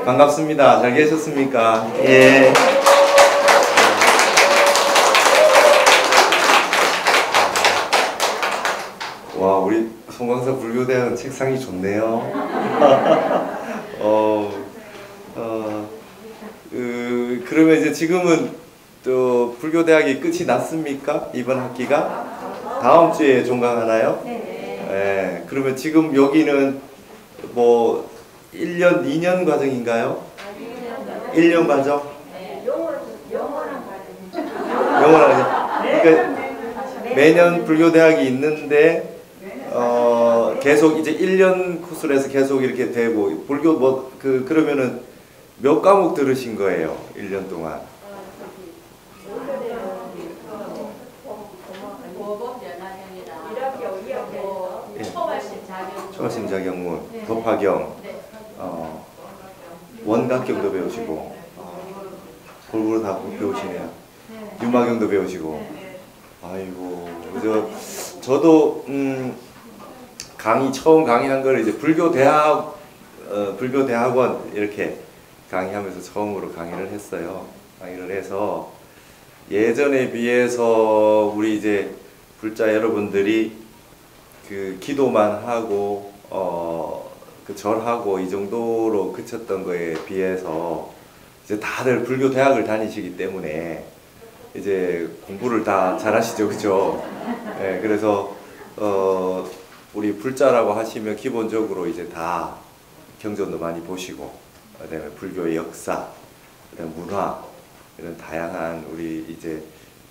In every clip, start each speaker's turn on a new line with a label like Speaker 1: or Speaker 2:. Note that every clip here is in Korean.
Speaker 1: 예, 반갑습니다. 잘 계셨습니까? 예. 와, 우리 송광사 불교대학은 책상이 좋네요. 어, 어, 그, 그러면 이제 지금은 또 불교대학이 끝이 났습니까? 이번 학기가? 다음 주에 종강하나요? 네. 그러면 지금 여기는 뭐 1년, 2년 과정인가요? 1년 과정? 영원한 그러니까 매년 불교대학이 있는데 어 계속 이제 1년 코스로 해서 계속 이렇게 되고 불교 뭐 그 그러면은 몇 과목 들으신 거예요? 1년 동안. 예. 초가심 자경문,
Speaker 2: 네.
Speaker 1: 법화경, 어, 원각경도 배우시고 골고루 다 배우시네요. 유마경도 배우시고. 아이고, 저 저도 음, 강의 처음 강의한 거를 이제 불교 대학 어, 불교 대학원 이렇게 강의하면서 처음으로 강의를 했어요. 강의를 해서 예전에 비해서 우리 이제 불자 여러분들이 그 기도만 하고 어 그 절하고 이 정도로 그쳤던 거에 비해서 이제 다들 불교 대학을 다니시기 때문에 이제 공부를 다 잘하시죠, 그죠? 예, 그래서 어 우리 불자라고 하시면 기본적으로 이제 다 경전도 많이 보시고 그다음에 불교의 역사, 그다음 문화 이런 다양한 우리 이제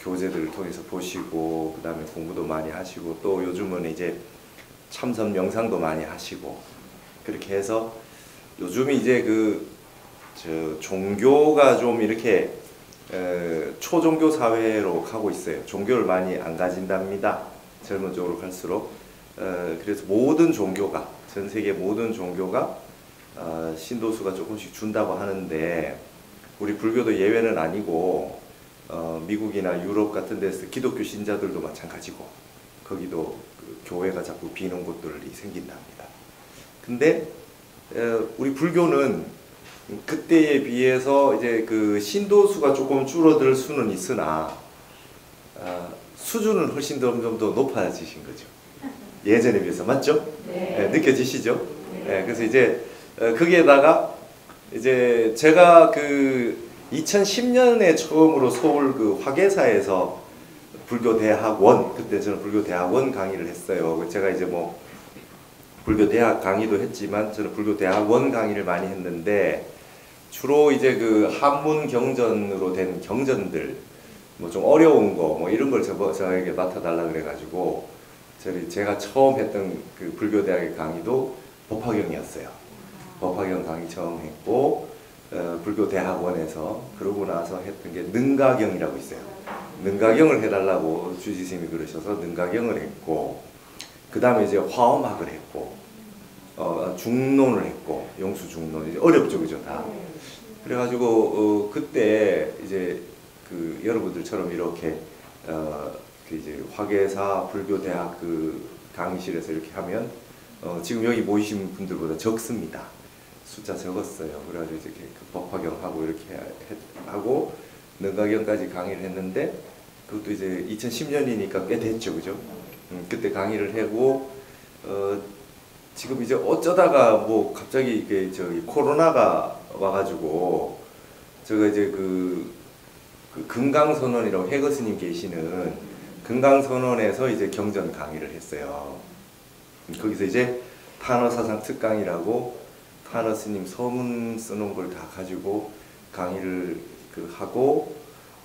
Speaker 1: 교재들을 통해서 보시고 그다음에 공부도 많이 하시고 또 요즘은 이제 참선 명상도 많이 하시고 그렇게 해서 요즘 이제 그 저 종교가 좀 이렇게 에, 초종교 사회로 가고 있어요. 종교를 많이 안 가진답니다. 젊은 쪽으로 갈수록 어, 그래서 모든 종교가 전 세계 모든 종교가 어, 신도수가 조금씩 준다고 하는데 우리 불교도 예외는 아니고 어, 미국이나 유럽 같은 데서 기독교 신자들도 마찬가지고 거기도 그 교회가 자꾸 비는 곳들이 생긴답니다. 근데 어, 우리 불교는 그때에 비해서 이제 그 신도수가 조금 줄어들 수는 있으나 어, 수준은 훨씬 더, 좀더 높아지신 거죠. 예전에 비해서 맞죠? 네, 느껴지시죠? 네, 그래서 이제 어, 거기에다가 이제 제가 그 2010년에 처음으로 서울 그 화계사에서 불교 대학원 그때 저는 불교 대학원 강의를 했어요. 제가 이제 뭐 불교 대학 강의도 했지만 저는 불교 대학원 강의를 많이 했는데 주로 이제 그 한문 경전으로 된 경전들 뭐 좀 어려운 거 뭐 이런 걸 저, 저에게 맡아달라 그래가지고 제가 처음 했던 그 불교 대학의 강의도 법화경이었어요. 법화경 강의 처음 했고 어, 불교 대학원에서 그러고 나서 했던 게 능가경이라고 있어요. 능가경을 해달라고 주지스님이 그러셔서 능가경을 했고 그 다음에 이제 화엄학을 했고 어, 중론을 했고 용수 중론 이제 어렵죠 그죠 다. 그래가지고 어, 그때 이제 그 여러분들처럼 이렇게 어, 그 이제 화계사 불교 대학 그 강의실에서 이렇게 하면 어, 지금 여기 모이신 분들보다 적습니다. 숫자 적었어요. 그래가지고 이제 그 법화경 하고 이렇게 했, 하고 능가경까지 강의를 했는데 그것도 이제 2010년이니까 꽤 됐죠, 그죠? 음, 그때 강의를 하고 어, 지금 이제 어쩌다가 뭐 갑자기 이게 저기 코로나가 와가지고 제가 이제 그, 그 금강선언이라고 해거 스님 계시는 금강선언에서 이제 경전 강의를 했어요. 거기서 이제 탄어사상 특강이라고 탄어 스님 서문 써놓은 걸다 가지고 강의를 그 하고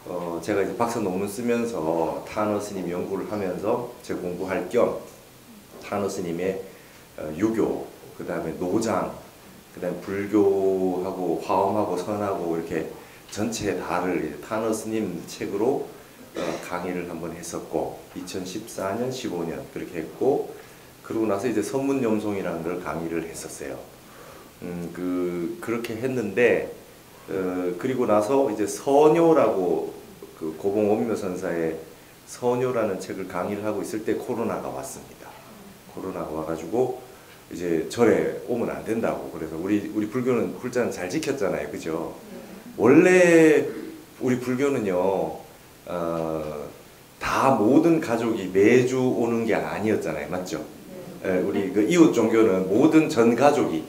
Speaker 1: 어 제가 이제 박사 논문 쓰면서 탄어 스님 연구를 하면서 제 공부할 겸 탄어 스님의 어, 유교 그 다음에 노장 그 다음에 불교하고 화엄하고 선하고 이렇게 전체 다를 탄어 스님 책으로 어, 강의를 한번 했었고 2014년 15년 그렇게 했고 그러고 나서 이제 선문염송이라는 걸 강의를 했었어요. 음, 그 그렇게 했는데 어, 그리고 나서 이제 선효라고 그 고봉 원묘 선사의 선효라는 책을 강의를 하고 있을 때 코로나가 왔습니다. 코로나가 와가지고 이제 절에 오면 안 된다고 그래서 우리 우리 불교는 불자는 잘 지켰잖아요, 그죠? 원래 우리 불교는요, 어, 다 모든 가족이 매주 오는 게 아니었잖아요, 맞죠? 예, 우리 그 이웃 종교는 모든 전 가족이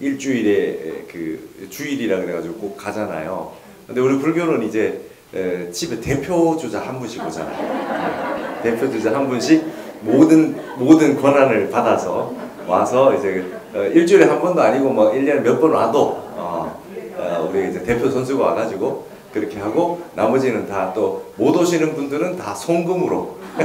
Speaker 1: 일주일에 그 주일이라 그래가지고 꼭 가잖아요. 근데 우리 불교는 이제 에, 집에 대표 주자 한 분씩 오잖아요. 예, 대표 주자 한 분씩 모든 모든 권한을 받아서 와서 이제 어, 일주일에 한 번도 아니고 뭐 1년에 몇 번 와도 어, 어, 우리 이제 대표 선수가 와가지고 그렇게 하고 나머지는 다 또 못 오시는 분들은 다 송금으로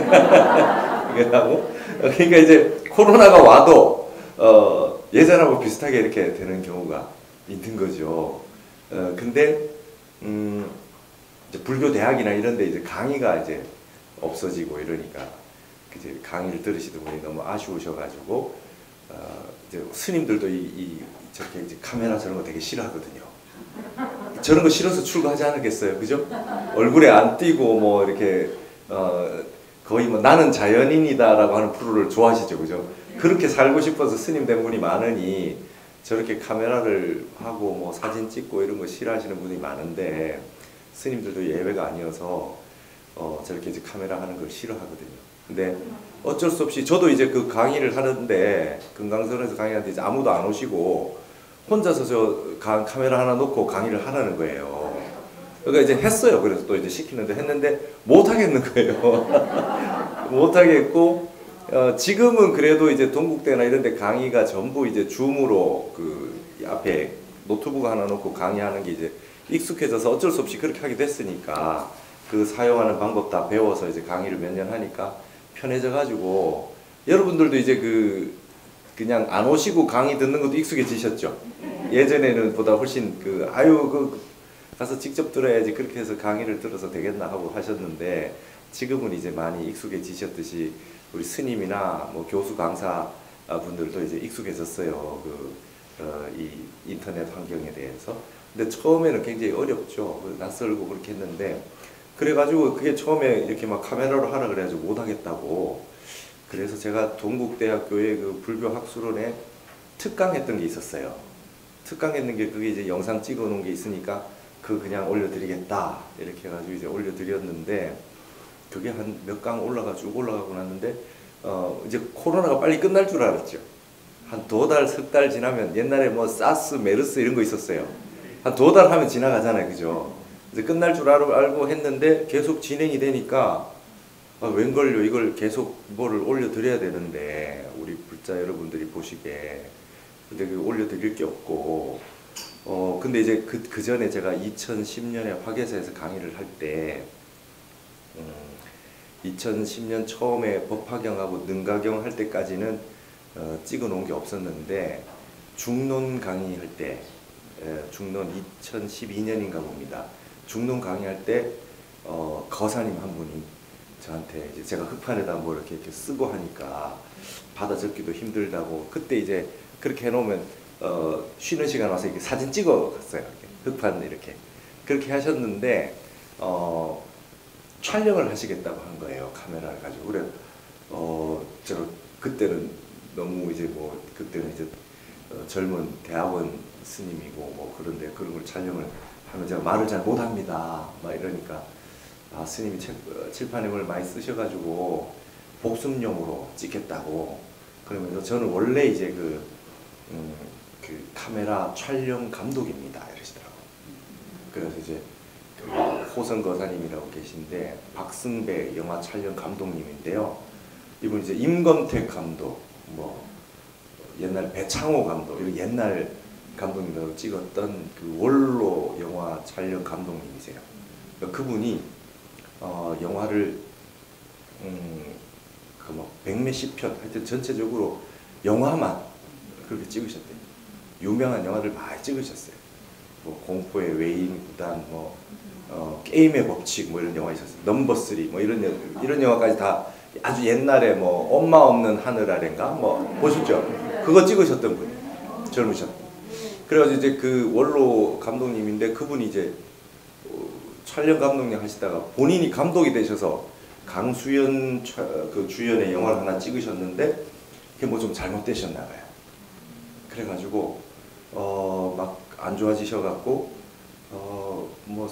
Speaker 1: 그러니까 이제 코로나가 와도 어, 예전하고 비슷하게 이렇게 되는 경우가 있는 거죠. 어, 근데 음, 불교 대학이나 이런데 이제 강의가 이제 없어지고 이러니까 이제 강의를 들으시던 분이 너무 아쉬우셔가지고 어, 이제 스님들도 이, 이 저렇게 이제 카메라 저런 거 되게 싫어하거든요. 저런 거 싫어서 출가하지 않겠어요, 그죠? 얼굴에 안 띄고 뭐 이렇게 어, 거의 뭐 나는 자연인이다라고 하는 프로를 좋아하시죠, 그죠? 그렇게 살고 싶어서 스님 된 분이 많으니 저렇게 카메라를 하고 뭐 사진 찍고 이런 거 싫어하시는 분이 많은데 스님들도 예외가 아니어서 어, 저렇게 이제 카메라 하는 걸 싫어하거든요. 근데 어쩔 수 없이 저도 이제 그 강의를 하는데 금강선에서 강의하는데 이제 아무도 안 오시고 혼자서 저 가- 카메라 하나 놓고 강의를 하라는 거예요. 그러니까 이제 했어요. 그래서 또 이제 시키는데 했는데 못 하겠는 거예요. 못 하겠고 어, 지금은 그래도 이제 동국대나 이런 데 강의가 전부 이제 줌으로 그 앞에 노트북 하나 놓고 강의하는 게 이제 익숙해져서 어쩔 수 없이 그렇게 하게 됐으니까 그 사용하는 방법 다 배워서 이제 강의를 몇 년 하니까 편해져 가지고 여러분들도 이제 그 그냥 안 오시고 강의 듣는 것도 익숙해지셨죠. 예전에는 보다 훨씬 그 아유 그 가서 직접 들어야지 그렇게 해서 강의를 들어서 되겠나 하고 하셨는데 지금은 이제 많이 익숙해지셨듯이 우리 스님이나 뭐 교수 강사 분들도 이제 익숙해졌어요. 그, 어, 이 인터넷 환경에 대해서. 근데 처음에는 굉장히 어렵죠. 그 낯설고 그렇게 했는데 그래가지고 그게 처음에 이렇게 막 카메라로 하라 그래가지고 못하겠다고. 그래서 제가 동국대학교의 그 불교 학술원에 특강했던 게 있었어요. 특강했는 게 그게 이제 영상 찍어 놓은 게 있으니까 그 그냥 올려드리겠다 이렇게 해가지고 이제 올려드렸는데 그게 한 몇 강 올라가 쭉 올라가고 났는데 어 이제 코로나가 빨리 끝날 줄 알았죠. 한 두 달, 석 달 지나면 옛날에 뭐 사스, 메르스 이런 거 있었어요. 한 두 달 하면 지나가잖아요, 그죠? 이제 끝날 줄 알- 알고 했는데 계속 진행이 되니까 아, 웬걸요? 이걸 계속 뭐를 올려드려야 되는데 우리 불자 여러분들이 보시기에 근데 그 올려드릴 게 없고. 어 근데 이제 그, 그 전에 제가 2010년에 화계사에서 강의를 할때 음, 2010년 처음에 법화경하고 능가경 할 때까지는 어, 찍어 놓은 게 없었는데 중론 강의할 때 에, 중론 2012년인가 봅니다. 중론 강의할 때 어, 거사님 한 분이 저한테 이제 제가 흑판에다 뭐 이렇게, 이렇게 쓰고 하니까 받아 적기도 힘들다고 그때 이제 그렇게 해놓으면 어, 쉬는 시간 와서 이렇게 사진 찍어 갔어요. 이렇게 흑판 이렇게 그렇게 하셨는데 어, 촬영을 하시겠다고 한 거예요. 카메라를 가지고 그래 어 제가 그때는 너무 이제 뭐 그때는 이제 어, 젊은 대학원 스님이고 뭐 그런데 그런 걸 촬영을 하면 제가 말을 잘 못합니다. 막 이러니까 아 스님이 책, 어, 칠판에 뭘 많이 쓰셔가지고 복습용으로 찍겠다고 그러면서 저는 원래 이제 그, 음, 그 카메라 촬영 감독입니다 이러시더라고. 그래서 이제 그 호선 거사님이라고 계신데 박승배 영화 촬영 감독님인데요. 이분 이제 임검택 감독, 뭐 옛날 배창호 감독 이런 옛날 감독님들하고 찍었던 그 원로 영화 촬영 감독님이세요. 그러니까 그분이 어, 영화를 음 그뭐 백몇십 편 하여튼 전체적으로 영화만 그렇게 찍으셨대요. 유명한 영화를 많이 찍으셨어요. 뭐 공포의 외인 구단, 뭐 어, 게임의 법칙 뭐 이런 영화 있었어요. number three 뭐 이런 영- 이런 영화까지 다 아주 옛날에 뭐 엄마 없는 하늘 아래인가 뭐 보셨죠? 그거 찍으셨던 분이 젊으셨던. 그래가지고 이제 그 원로 감독님인데 그분이 이제 어, 촬영 감독님 하시다가 본인이 감독이 되셔서 강수연 촬- 그 주연의 영화를 하나 찍으셨는데 그게 뭐 좀 잘못되셨나 봐요. 그래가지고 어 막 안 좋아지셔갖고 어 뭐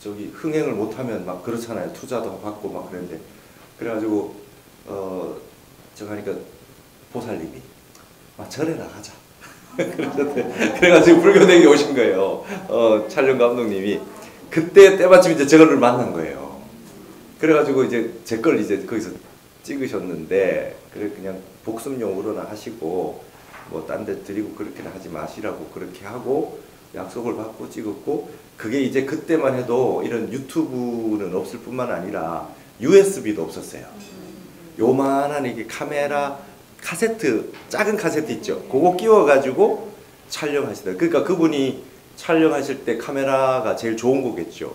Speaker 1: 저기 흥행을 못하면 막 그렇잖아요. 투자도 받고 막 그랬는데. 그래가지고 어 제가 하니까 보살님이 아 절에 나가자 그러셨대. 그래가지고 불교대에 오신 거예요. 어 촬영 감독님이. 그때 때마침 이제 저거를 만난 거예요. 그래가지고 이제 제 걸 이제 거기서 찍으셨는데 그래 그냥 복습용으로나 하시고 뭐 딴 데 드리고 그렇게는 하지 마시라고 그렇게 하고 약속을 받고 찍었고 그게 이제 그때만 해도 이런 유튜브는 없을 뿐만 아니라 USB도 없었어요. 요만한 이게 카메라 카세트 작은 카세트 있죠. 그거 끼워가지고 촬영하시다. 그러니까 그분이 촬영하실 때 카메라가 제일 좋은 거겠죠.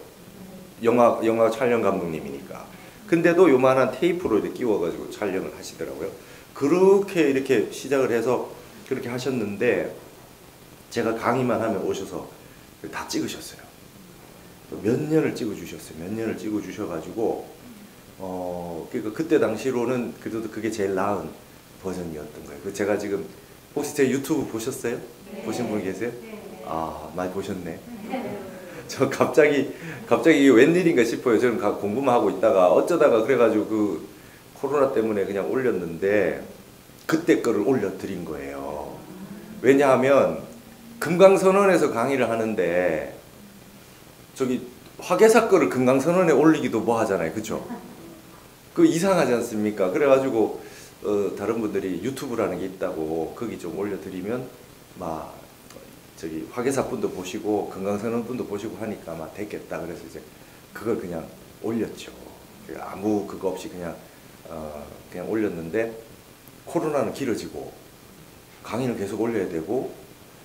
Speaker 1: 영화 영화 촬영 감독님이니까. 근데도 요만한 테이프로 이렇게 끼워가지고 촬영을 하시더라고요. 그렇게 이렇게 시작을 해서 그렇게 하셨는데 제가 강의만 하면 오셔서 다 찍으셨어요. 몇 년을 찍어주셨어요. 몇 년을 찍어주셔가지고 어 그러니까 그때 당시로는 그래도 그게 제일 나은 버전이었던 거예요. 그 제가 지금 혹시 제 유튜브 보셨어요? 보신 분 계세요? 아 많이 보셨네. 저 갑자기 갑자기 웬일인가 싶어요. 저는 가- 공부만 하고 있다가 어쩌다가 그래가지고 그 코로나 때문에 그냥 올렸는데 그때 거를 올려드린 거예요. 왜냐하면 금강선언에서 강의를 하는데 저기 화계사 거를 금강선언에 올리기도 뭐 하잖아요, 그렇죠? 그 이상하지 않습니까? 그래가지고 어, 다른 분들이 유튜브라는 게 있다고 거기 좀 올려드리면 막 저기 화계사 분도 보시고 금강선언 분도 보시고 하니까 막 됐겠다. 그래서 이제 그걸 그냥 올렸죠. 그 아무 그거 없이 그냥 어, 그냥 올렸는데 코로나는 길어지고 강의는 계속 올려야 되고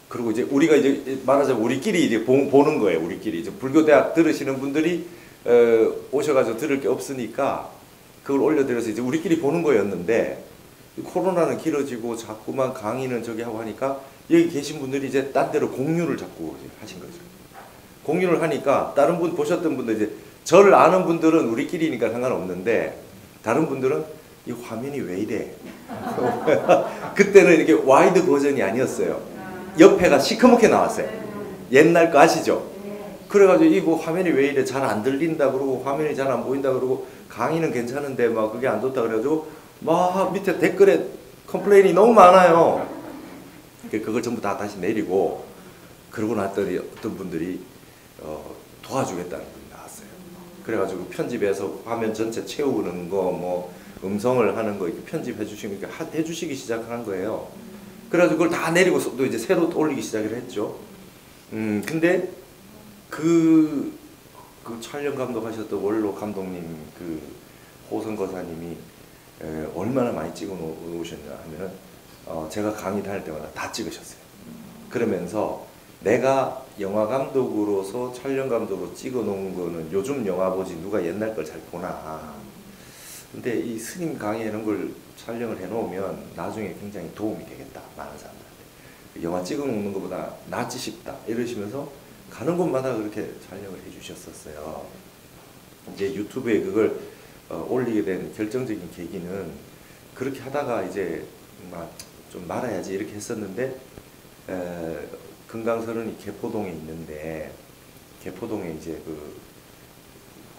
Speaker 1: 그리고 이제 우리가 이제 말하자면 우리끼리 이제 보, 보는 거예요. 우리끼리 이제 불교 대학 들으시는 분들이 어, 오셔가지고 들을 게 없으니까 그걸 올려드려서 이제 우리끼리 보는 거였는데 코로나는 길어지고 자꾸만 강의는 저기 하고 하니까 여기 계신 분들이 이제 딴 데로 공유를 자꾸 하신 거죠. 공유를 하니까 다른 분 보셨던 분들 이제 저를 아는 분들은 우리끼리니까 상관없는데 다른 분들은 이 화면이 왜 이래? 그때는 이렇게 wide 버전이 아니었어요. 옆에가 시커멓게 나왔어요. 옛날 거 아시죠? 그래가지고 이거 화면이 왜 이래 잘 안 들린다 그러고 화면이 잘 안 보인다 그러고 강의는 괜찮은데 막 그게 안 좋다 그래가지고 막 밑에 댓글에 complain이 너무 많아요. 그- 그걸 전부 다 다시 내리고 그러고 났더니 어떤 분들이 어, 도와주겠다는 분이 나왔어요. 그래가지고 편집해서 화면 전체 채우는 거 뭐 음성을 하는 거 이렇게 편집해 주시니까 하- 해주시기 시작한 거예요. 그래가지고 그걸 다 내리고 또 이제 새로 또 올리기 시작을 했죠. 음 근데 그, 그 촬영 감독하셨던 원로 감독님 그 호선 거사님이 에, 얼마나 많이 찍어 놓으셨냐 하면은 어, 제가 강의 다닐 때마다 다 찍으셨어요. 그러면서 내가 영화 감독으로서 촬영 감독으로 찍어 놓은 거는 요즘 영화 보지 누가 옛날 걸 잘 보나. 근데 이 스님 강의 이런 걸 촬영을 해 놓으면 나중에 굉장히 도움이 되겠다. 많은 사람들한테. 영화 찍어 놓는 것보다 낫지 싶다. 이러시면서 가는 곳마다 그렇게 촬영을 해 주셨었어요. 이제 유튜브에 그걸 어, 올리게 된 결정적인 계기는 그렇게 하다가 이제 막 좀 말아야지 이렇게 했었는데 에, 금강선언이 개포동에 있는데 개포동에 이제 그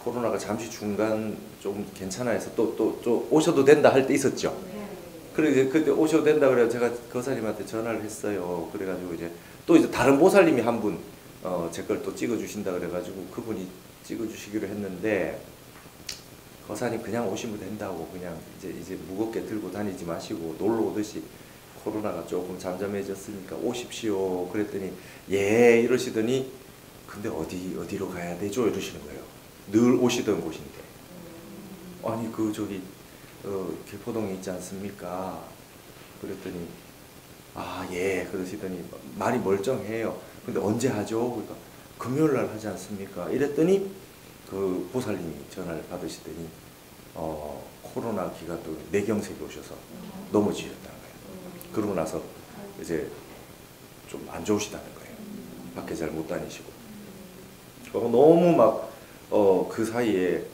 Speaker 1: 코로나가 잠시 중간 좀 괜찮아 해서 또 또 또 오셔도 된다 할 때 있었죠. 그래 이제 그때 오셔도 된다 그래서 제가 거사님한테 전화를 했어요. 그래가지고 이제 또 이제 다른 보살님이 한 분 어, 제 걸 또 찍어주신다 그래가지고 그분이 찍어주시기로 했는데 거사님 그냥 오시면 된다고 그냥 이제 이제 무겁게 들고 다니지 마시고 놀러 오듯이 코로나가 조금 잠잠해졌으니까 오십시오. 그랬더니 예 이러시더니 근데 어디 어디로 가야 되죠 이러시는 거예요. 늘 오시던 곳인데 아니 그 저기 어, 개포동에 있지 않습니까? 그랬더니 아 예 그러시더니 말이 멀쩡해요. 근데 언제 하죠? 그러니까 금요일 날 하지 않습니까? 이랬더니 그 보살님이 전화를 받으시더니 어 코로나 기간도 내경색이 오셔서 넘어지셨다는 거예요. 그러고 나서 이제 좀 안 좋으시다는 거예요. 밖에 잘 못 다니시고. 어, 너무 막 어 그 사이에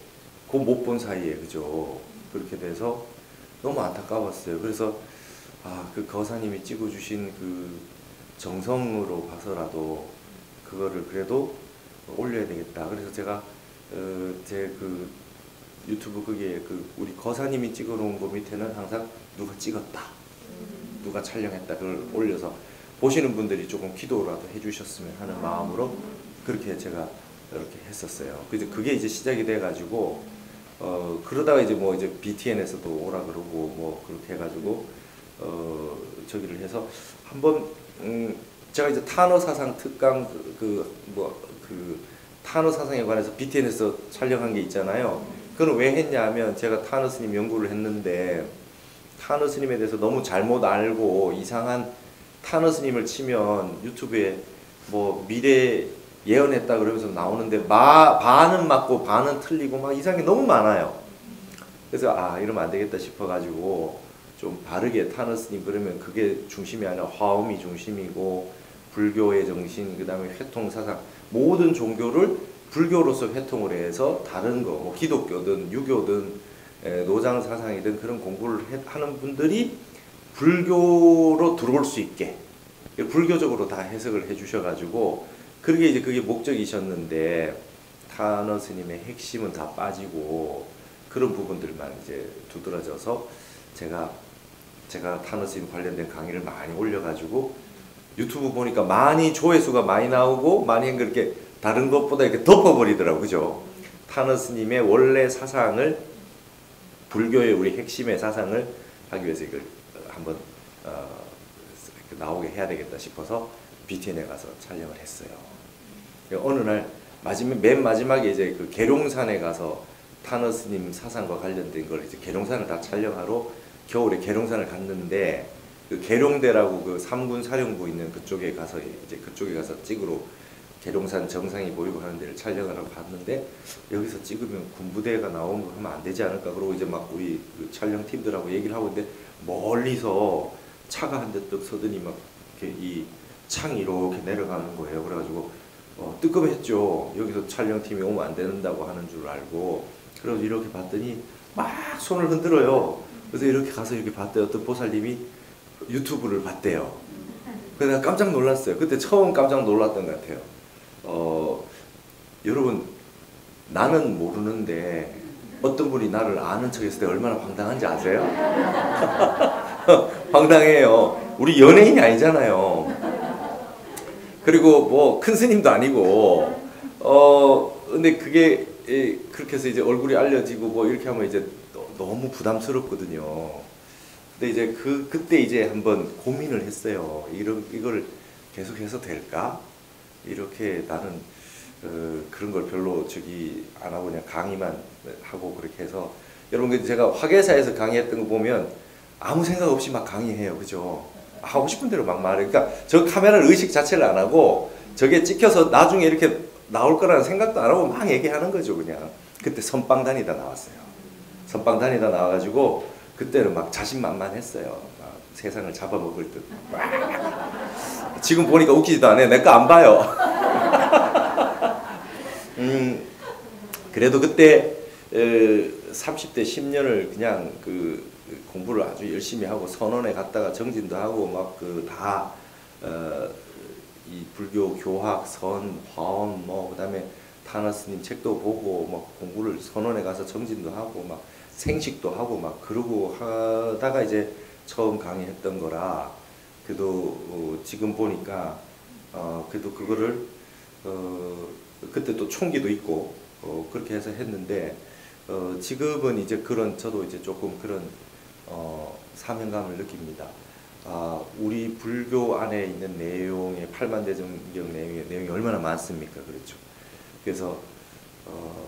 Speaker 1: 그못본 사이에 그죠 그렇게 돼서 너무 안타까웠어요. 그래서 아 그 거사님이 찍어주신 그 정성으로 봐서라도 그거를 그래도 올려야 되겠다. 그래서 제가 어, 제그 유튜브 거기에 그 우리 거사님이 찍어놓은 거 밑에는 항상 누가 찍었다, 누가 촬영했다 그걸 올려서 보시는 분들이 조금 기도라도 해주셨으면 하는 마음으로 그렇게 제가 이렇게 했었어요. 그래서 그게 이제 시작이 돼가지고 어 그러다가 이제 뭐 이제 BTN에서도 오라 그러고 뭐 그렇게 해가지고 어 저기를 해서 한번 음 제가 이제 탄어 사상 특강 그 뭐그 탄어 사상에 관해서 BTN에서 촬영한 게 있잖아요. 그건 왜 했냐면 제가 탄어 스님 연구를 했는데 탄어 스님에 대해서 너무 잘못 알고 이상한 탄어 스님을 치면 유튜브에 뭐 미래 예언했다 그러면서 나오는데 마, 반은 맞고 반은 틀리고 막 이상한 게 너무 많아요. 그래서 아 이러면 안 되겠다 싶어가지고 좀 바르게 탄어 스님 그러면 그게 중심이 아니라 화엄이 중심이고 불교의 정신 그 다음에 회통 사상 모든 종교를 불교로서 회통을 해서 다른 거, 뭐 기독교든 유교든 에, 노장 사상이든 그런 공부를 해, 하는 분들이 불교로 들어올 수 있게 불교적으로 다 해석을 해주셔가지고 그게 이제 그게 목적이셨는데 타너 스님의 핵심은 다 빠지고 그런 부분들만 이제 두드러져서 제가 제가 타너 스님 관련된 강의를 많이 올려가지고 유튜브 보니까 많이 조회수가 많이 나오고 많이 그렇게 다른 것보다 이렇게 덮어버리더라고 그죠? 타너 스님의 원래 사상을 불교의 우리 핵심의 사상을 하기 위해서 이걸 한번 어, 나오게 해야 되겠다 싶어서 BTN에 가서 촬영을 했어요. 어느 날 마지막 맨 마지막에 이제 그 계룡산에 가서 타너 스님 사상과 관련된 걸 이제 계룡산을 다 촬영하러 겨울에 계룡산을 갔는데 그 계룡대라고 그 삼군 사령부 있는 그쪽에 가서 이제 그쪽에 가서 찍으러 계룡산 정상이 보이고 하는 데를 촬영하러 갔는데 여기서 찍으면 군부대가 나오면 하면 안 되지 않을까 그러고 이제 막 우리 그 촬영팀들하고 얘기를 하고 있는데 멀리서 차가 한대떡 서더니 막 이렇게 이 창이 이렇게 내려가는 거예요. 그래가지고 어, 뜨끔했죠. 여기서 촬영팀이 오면 안 된다고 하는 줄 알고 그래서 이렇게 봤더니 막 손을 흔들어요. 그래서 이렇게 가서 이렇게 봤대요. 어떤 보살님이 유튜브를 봤대요. 그래서 깜짝 놀랐어요. 그때 처음 깜짝 놀랐던 것 같아요. 어, 여러분 나는 모르는데 어떤 분이 나를 아는 척 했을 때 얼마나 황당한지 아세요? 황당해요. 우리 연예인이 아니잖아요. 그리고 뭐 큰 스님도 아니고 어 근데 그게 예, 그렇게 해서 이제 얼굴이 알려지고 뭐 이렇게 하면 이제 너무 부담스럽거든요. 근데 이제 그 그때 이제 한번 고민을 했어요. 이런 이걸 계속해서 될까? 이렇게 나는 어, 그런 걸 별로 저기 안 하고 그냥 강의만 하고 그렇게 해서 여러분 제가 화계사에서 강의했던 거 보면 아무 생각 없이 막 강의해요, 그죠? 하고 싶은 대로 막 말해. 그러니까 저 카메라를 의식 자체를 안 하고 저게 찍혀서 나중에 이렇게 나올 거라는 생각도 안 하고 막 얘기하는 거죠, 그냥. 그때 선빵 다니다 나왔어요. 선빵 다니다 나와가지고 그때는 막 자신만만했어요. 막 세상을 잡아먹을 듯. 지금 보니까 웃기지도 않아요. 내 거 안 봐요. 음, 그래도 그때 30대 10년을 그냥 그 공부를 아주 열심히 하고 선원에 갔다가 정진도 하고 막 그 다 어, 이 불교 교학 선 화엄 뭐 그다음에 타나 스님 책도 보고 막 공부를 선원에 가서 정진도 하고 막 생식도 하고 막 그러고 하다가 이제 처음 강의했던 거라 그래도 어, 지금 보니까 어, 그래도 그거를 어, 그때 또 총기도 있고 어, 그렇게 해서 했는데 어, 지금은 이제 그런 저도 이제 조금 그런 어, 사명감을 느낍니다. 아, 우리 불교 안에 있는 내용의 팔만대정경 내용의 내용이 얼마나 많습니까? 그렇죠. 그래서 어,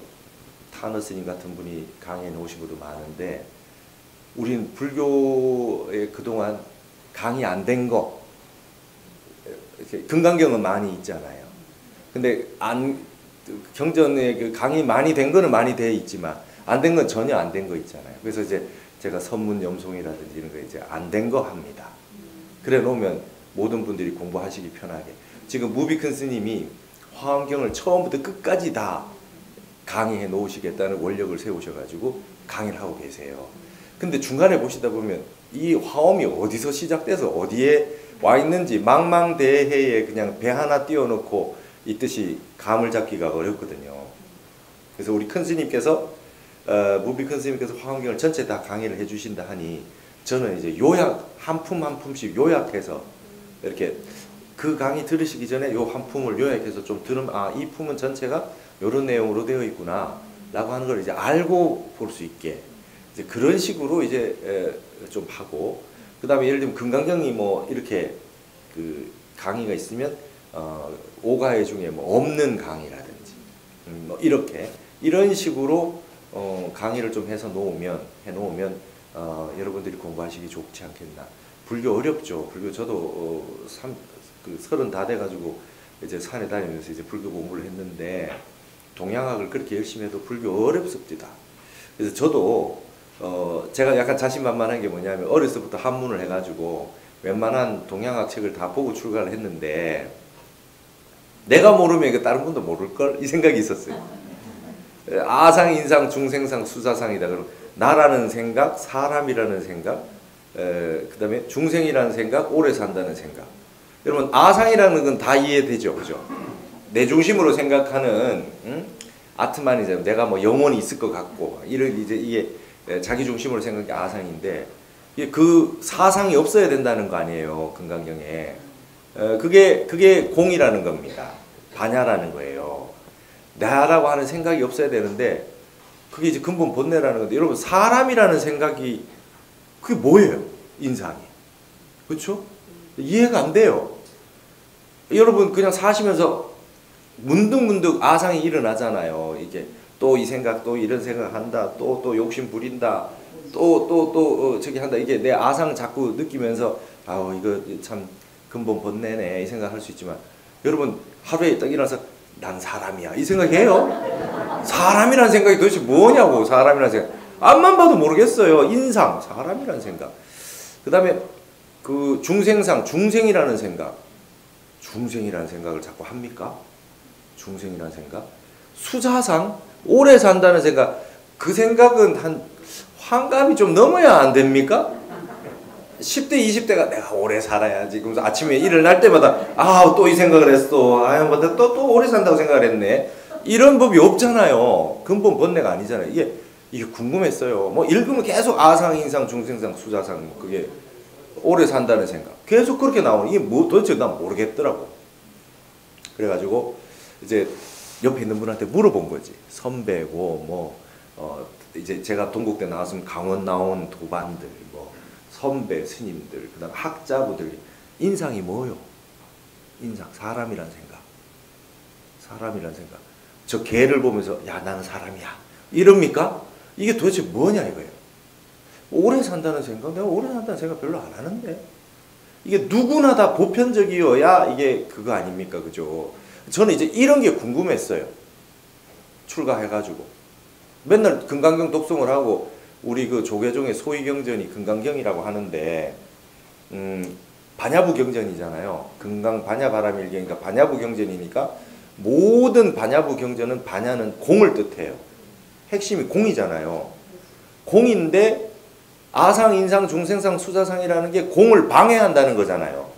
Speaker 1: 타너 스님 같은 분이 강의해 놓으신 것도 많은데 우리는 불교에 그동안 강의 안 된 거, 금강경은 많이 있잖아요. 근데 안 경전에 그 강의 많이 된 거는 많이 돼 있지만 안 된 건 전혀 안 된 거 있잖아요. 그래서 이제 제가 선문 염송이라든지 이런 거 이제 안 된 거 합니다. 그래 놓으면 모든 분들이 공부하시기 편하게. 지금 무비큰 스님이 화엄경을 처음부터 끝까지 다 강의해 놓으시겠다는 원력을 세우셔가지고 강의를 하고 계세요. 근데 중간에 보시다 보면 이 화엄이 어디서 시작돼서 어디에 와 있는지 망망대해에 그냥 배 하나 띄워놓고 있듯이 감을 잡기가 어렵거든요. 그래서 우리 큰 스님께서 어, 무비 큰 스님께서 화엄경을 전체 다 강의를 해주신다 하니 저는 이제 요약 한 품 한 품씩 요약해서 이렇게 그 강의 들으시기 전에 요 한 품을 요약해서 좀 들으면 아 이 품은 전체가 요런 내용으로 되어 있구나 라고 하는 걸 이제 알고 볼 수 있게 이제 그런 식으로 이제 에, 좀 하고 그 다음에 예를 들면 금강경이 뭐 이렇게 그 강의가 있으면 어, 오가회 중에 뭐 없는 강의라든지 음, 뭐 이렇게 이런 식으로 어, 강의를 좀 해서 놓으면 해 놓으면 어, 여러분들이 공부하시기 좋지 않겠나. 불교 어렵죠. 불교 저도 어, 삼, 그 서른 다 돼가지고 이제 산에 다니면서 이제 불교 공부를 했는데 동양학을 그렇게 열심히 해도 불교 어렵습니다. 그래서 저도 어, 제가 약간 자신만만한 게 뭐냐면 어렸을 때부터 한문을 해가지고 웬만한 동양학 책을 다 보고 출가를 했는데 내가 모르면 이거 다른 분도 모를 걸 이 생각이 있었어요. 아상, 인상, 중생상, 수사상이다. 그럼 나라는 생각, 사람이라는 생각, 그 다음에 중생이라는 생각, 오래 산다는 생각. 여러분 아상이라는 건 다 이해되죠, 그죠? 내 중심으로 생각하는 응? 아트만이잖아요. 내가 뭐 영혼이 있을 것 같고 이런 이제 이게 자기 중심으로 생각이 아상인데 그 사상이 없어야 된다는 거 아니에요, 금강경에. 그게 그게 공이라는 겁니다. 반야라는 거예요. 나라고 하는 생각이 없어야 되는데 그게 이제 근본 본내라는 건데 여러분 사람이라는 생각이 그게 뭐예요? 인상이. 그렇죠? 이해가 안 돼요. 여러분 그냥 사시면서 문득문득 아상이 일어나잖아요. 이게 또 이 생각 또 이런 생각 한다. 또 또 욕심 부린다. 또 또또 또, 어, 저기 한다. 이게 내 아상 자꾸 느끼면서 아우 이거 참 근본 본내네 이 생각할 수 있지만 여러분 하루에 딱 일어나서 난 사람이야 이 생각해요? 사람이란 생각이 도대체 뭐냐고 사람이란 생각 앞만 봐도 모르겠어요 인상 사람이란 생각 그 다음에 그 중생상 중생이라는 생각 중생이라는 생각을 자꾸 합니까? 중생이라는 생각 수자상 오래 산다는 생각 그 생각은 한 환갑이 좀 넘어야 안 됩니까? 10대, 20대가 내가 오래 살아야지. 그러면서 아침에 일어날 때마다 아, 또 이 생각을 했어. 아, 뭐 또, 또 오래 산다고 생각을 했네. 이런 법이 없잖아요. 근본 본래가 아니잖아요. 이게, 이게 궁금했어요. 뭐 읽으면 계속 아상, 인상, 중생상, 수자상, 뭐 그게 오래 산다는 생각. 계속 그렇게 나오는 이게 뭐 도대체 난 모르겠더라고. 그래가지고 이제 옆에 있는 분한테 물어본 거지. 선배고 뭐 어, 이제 제가 동국대 나왔으면 강원 나온 도반들 뭐 선배 스님들 그다음 학자분들 인상이 뭐요? 인상 사람이란 생각. 사람이란 생각. 저 개를 보면서 야 나는 사람이야. 이럽니까? 이게 도대체 뭐냐 이거예요. 오래 산다는 생각, 내가 오래 산다는 생각 별로 안 하는데. 이게 누구나 다 보편적이어야 이게 그거 아닙니까? 그죠? 저는 이제 이런 게 궁금했어요. 출가해가지고. 맨날 금강경 독송을 하고 우리 그 조계종의 소위경전이 금강경이라고 하는데 음, 반야부 경전이잖아요. 금강 반야 바람일경이니까 반야부 경전이니까 모든 반야부 경전은 반야는 공을 뜻해요. 핵심이 공이잖아요. 공인데 아상, 인상, 중생상, 수자상이라는 게 공을 방해한다는 거잖아요.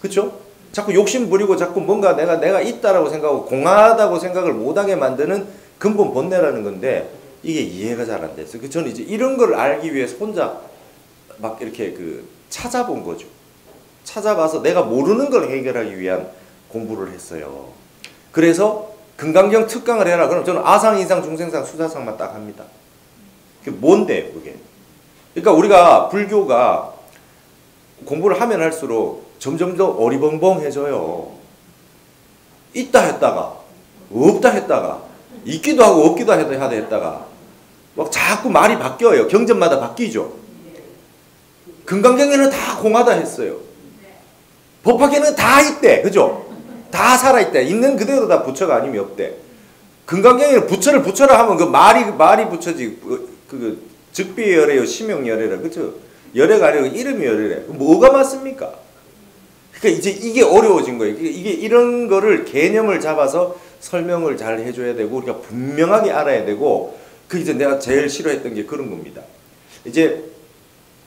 Speaker 1: 그렇죠? 자꾸 욕심 부리고 자꾸 뭔가 내가 내가 있다라고 생각하고 공하다고 생각을 못하게 만드는 근본 본내라는 건데 이게 이해가 잘안 됐어요. 그 저는 이제 이런 걸 알기 위해서 혼자 막 이렇게 그 찾아본 거죠. 찾아봐서 내가 모르는 걸 해결하기 위한 공부를 했어요. 그래서 금강경 특강을 해라. 그럼 저는 아상, 인상, 중생상, 수사상만 딱 합니다. 그게 뭔데 그게? 그러니까 우리가 불교가 공부를 하면 할수록 점점 더 어리벙벙해져요. 있다 했다가 없다 했다가 있기도 하고 없기도 하다 했다가 막 자꾸 말이 바뀌어요. 경전마다 바뀌죠. 금강경에는 다 공하다 했어요. 법화계는 다 있대. 그죠? 다 살아있대. 있는 그대로 다 부처가 아니면 없대. 금강경에는 부처를 부처라 하면 그 말이, 말이 부처지. 그, 그 즉비열애요. 심용열애라. 그죠? 열애가 아니고 이름이 열애래. 뭐가 맞습니까? 그러니까 이제 이게 어려워진 거예요. 이게 이런 거를 개념을 잡아서 설명을 잘 해줘야 되고 우리가 분명하게 알아야 되고 그 이제 내가 제일 싫어했던 게 그런 겁니다. 이제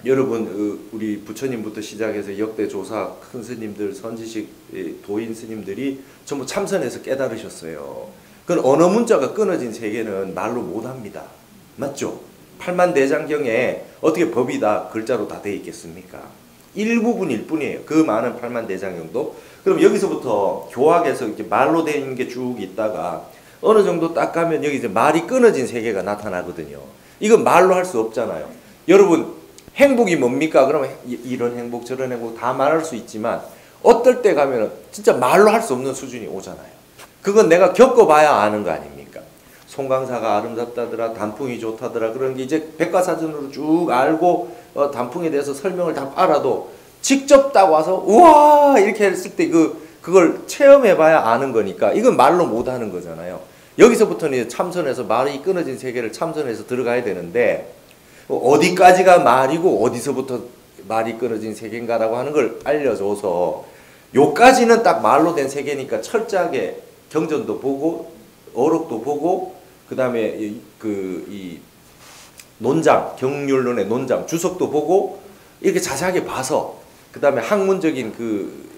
Speaker 1: 여러분 어, 우리 부처님부터 시작해서 역대 조사 큰 스님들 선지식 예, 도인 스님들이 전부 참선해서 깨달으셨어요. 그건 언어 문자가 끊어진 세계는 말로 못합니다. 맞죠? 팔만 대장경에 어떻게 법이 다 글자로 다 돼 있겠습니까? 일부분일 뿐이에요. 그 많은 팔만 대장경도. 그럼 여기서부터 교학에서 이렇게 말로 된게쭉 있다가 어느 정도 딱 가면 여기 이제 말이 끊어진 세계가 나타나거든요. 이건 말로 할 수 없잖아요. 여러분 행복이 뭡니까? 그러면 이런 행복 저런 행복 다 말할 수 있지만 어떨 때 가면은 진짜 말로 할 수 없는 수준이 오잖아요. 그건 내가 겪어봐야 아는 거 아닙니까? 송강사가 아름답다더라, 단풍이 좋다더라 그런 게 이제 백과사전으로 쭉 알고 어, 단풍에 대해서 설명을 다 알아도 직접 딱 와서 우와 이렇게 했을 때 그 그걸 체험해봐야 아는 거니까 이건 말로 못 하는 거잖아요. 여기서부터는 참선해서 말이 끊어진 세계를 참선해서 들어가야 되는데 어디까지가 말이고 어디서부터 말이 끊어진 세계인가라고 하는 걸 알려줘서 요까지는 딱 말로 된 세계니까 철저하게 경전도 보고 어록도 보고 그다음에 그 이 논장 경률론의 논장 주석도 보고 이렇게 자세하게 봐서 그다음에 학문적인 그,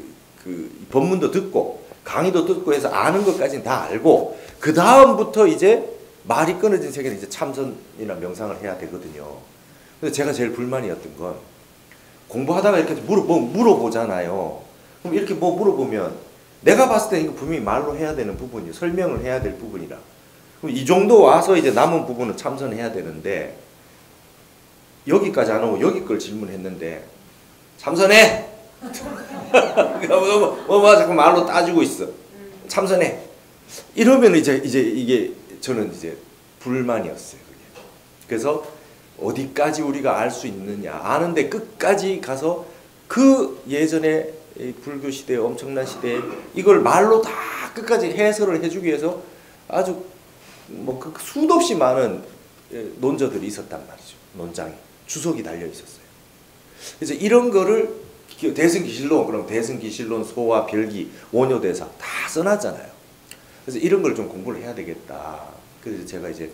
Speaker 1: 그 법문도 듣고 강의도 듣고 해서 아는 것까지는 다 알고 그 다음부터 이제 말이 끊어진 세계는 이제 참선이나 명상을 해야 되거든요. 근데 제가 제일 불만이었던 건 공부하다가 이렇게 물어, 뭐 물어보잖아요. 그럼 이렇게 뭐 물어보면 내가 봤을 때 이거 분명히 말로 해야 되는 부분이 설명을 해야 될 부분이라. 그럼 이 정도 와서 이제 남은 부분은 참선해야 되는데 여기까지 안 오고 여기 걸 질문했는데 참선해. 뭐, 뭐, 뭐, 뭐 자꾸 말로 따지고 있어. 참선해. 이러면 이제 이제 이게 저는 이제 불만이었어요. 그게. 그래서 어디까지 우리가 알 수 있느냐 아는데 끝까지 가서 그 예전에 불교 시대 엄청난 시대에 이걸 말로 다 끝까지 해설을 해주기 위해서 아주 뭐 그 수도 없이 많은 예, 논저들이 있었단 말이죠. 논장이 주석이 달려 있었어요. 그래서 이런 거를 대승기실론 그럼 대승기실론 소와 별기 원효대사 다 써놨잖아요. 그래서 이런 걸 좀 공부를 해야 되겠다. 그래서 제가 이제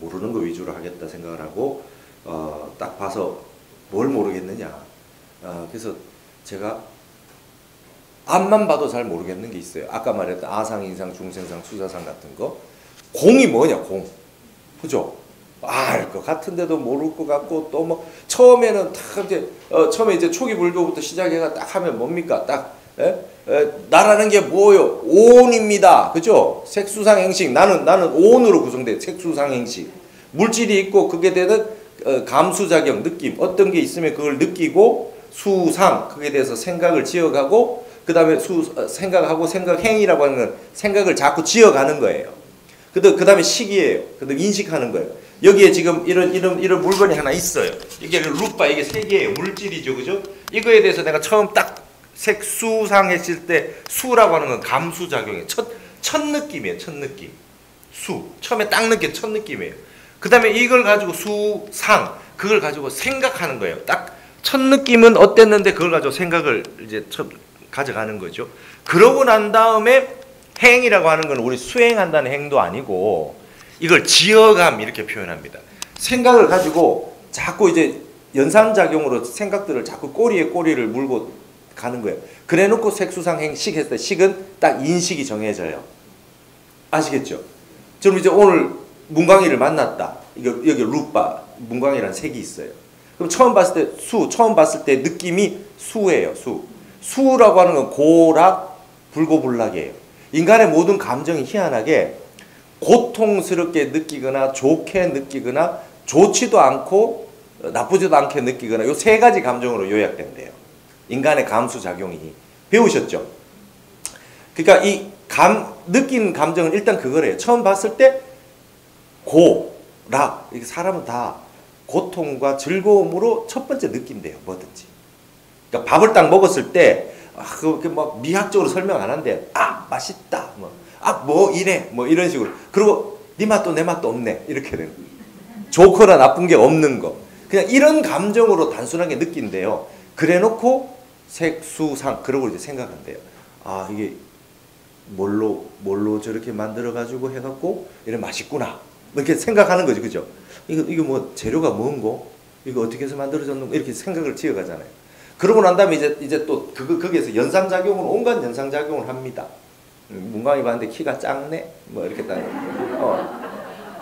Speaker 1: 모르는 거 위주로 하겠다 생각을 하고 어, 딱 봐서 뭘 모르겠느냐. 어, 그래서 제가 앞만 봐도 잘 모르겠는 게 있어요. 아까 말했던 아상, 인상, 중생상, 수사상 같은 거. 공이 뭐냐, 공. 그죠? 알 것 같은데도 모를 것 같고 또 뭐 처음에는 딱 이제 어, 처음에 이제 초기 불교부터 시작해가 딱 하면 뭡니까? 딱 에? 에, 나라는 게 뭐요? 온입니다. 그죠? 색수상 행식. 나는 나는 온으로 구성된 색수상 행식. 물질이 있고 그게 되는 어, 감수작용, 느낌. 어떤 게 있으면 그걸 느끼고 수상 그에 대해서 생각을 지어가고 그 다음에 수 어, 생각하고 생각 행위라고 하는 건 생각을 자꾸 지어가는 거예요. 그 다음에 식이에요. 그 다음에 인식하는 거예요. 여기에 지금 이런 이런 이런 물건이 하나 있어요. 이게 루파 이게 세 개의 물질이죠, 그죠? 이거에 대해서 내가 처음 딱 색수상 했을 때 수라고 하는 건 감수 작용이에요. 첫, 첫 느낌이에요. 첫 느낌. 수. 처음에 딱 느낀 첫 느낌이에요. 그 다음에 이걸 가지고 수상. 그걸 가지고 생각하는 거예요. 딱 첫 느낌은 어땠는데 그걸 가지고 생각을 이제 첫 가져가는 거죠. 그러고 난 다음에 행이라고 하는 건 우리 수행한다는 행도 아니고 이걸 지어감 이렇게 표현합니다. 생각을 가지고 자꾸 이제 연상작용으로 생각들을 자꾸 꼬리에 꼬리를 물고 가는 거예요. 그래 놓고 색수상 행식 했을 때 식은 딱 인식이 정해져요. 아시겠죠? 저는 이제 오늘 문광이를 만났다. 이거 여기 루빠 문광이라는 색이 있어요. 그럼 처음 봤을 때 수, 처음 봤을 때 느낌이 수예요. 수. 수라고 하는 건 고락, 불고불락이에요. 인간의 모든 감정이 희한하게 고통스럽게 느끼거나 좋게 느끼거나 좋지도 않고 나쁘지도 않게 느끼거나 이세 가지 감정으로 요약된대요. 인간의 감수 작용이 배우셨죠? 그러니까 이 감 느낀 감정은 일단 그거래요. 처음 봤을 때 고, 락 이게 사람은 다 고통과 즐거움으로 첫 번째 느낀대요. 뭐든지. 그러니까 밥을 딱 먹었을 때 아, 뭐 미학적으로 설명 안 한대. 아 맛있다. 뭐. 아 뭐 이래. 뭐 이런 식으로. 그리고 네 맛도 내 맛도 없네. 이렇게 되는. 좋거나 나쁜 게 없는 거. 그냥 이런 감정으로 단순하게 느낀대요. 그래 놓고 색수상 그러고 이제 생각한대요. 아 이게 뭘로 뭘로 저렇게 만들어 가지고 해 갖고 이래 맛있구나. 이렇게 생각하는 거죠, 그죠? 이거 이거 뭐 재료가 뭔고? 이거 어떻게 해서 만들어졌는가 이렇게 생각을 지어 가잖아요. 그러고 난 다음에 이제 이제 또 그, 거기에서 연상작용을 온갖 연상작용을 합니다. 음, 문광이 봤는데 키가 작네? 뭐 이렇게 딱, 어,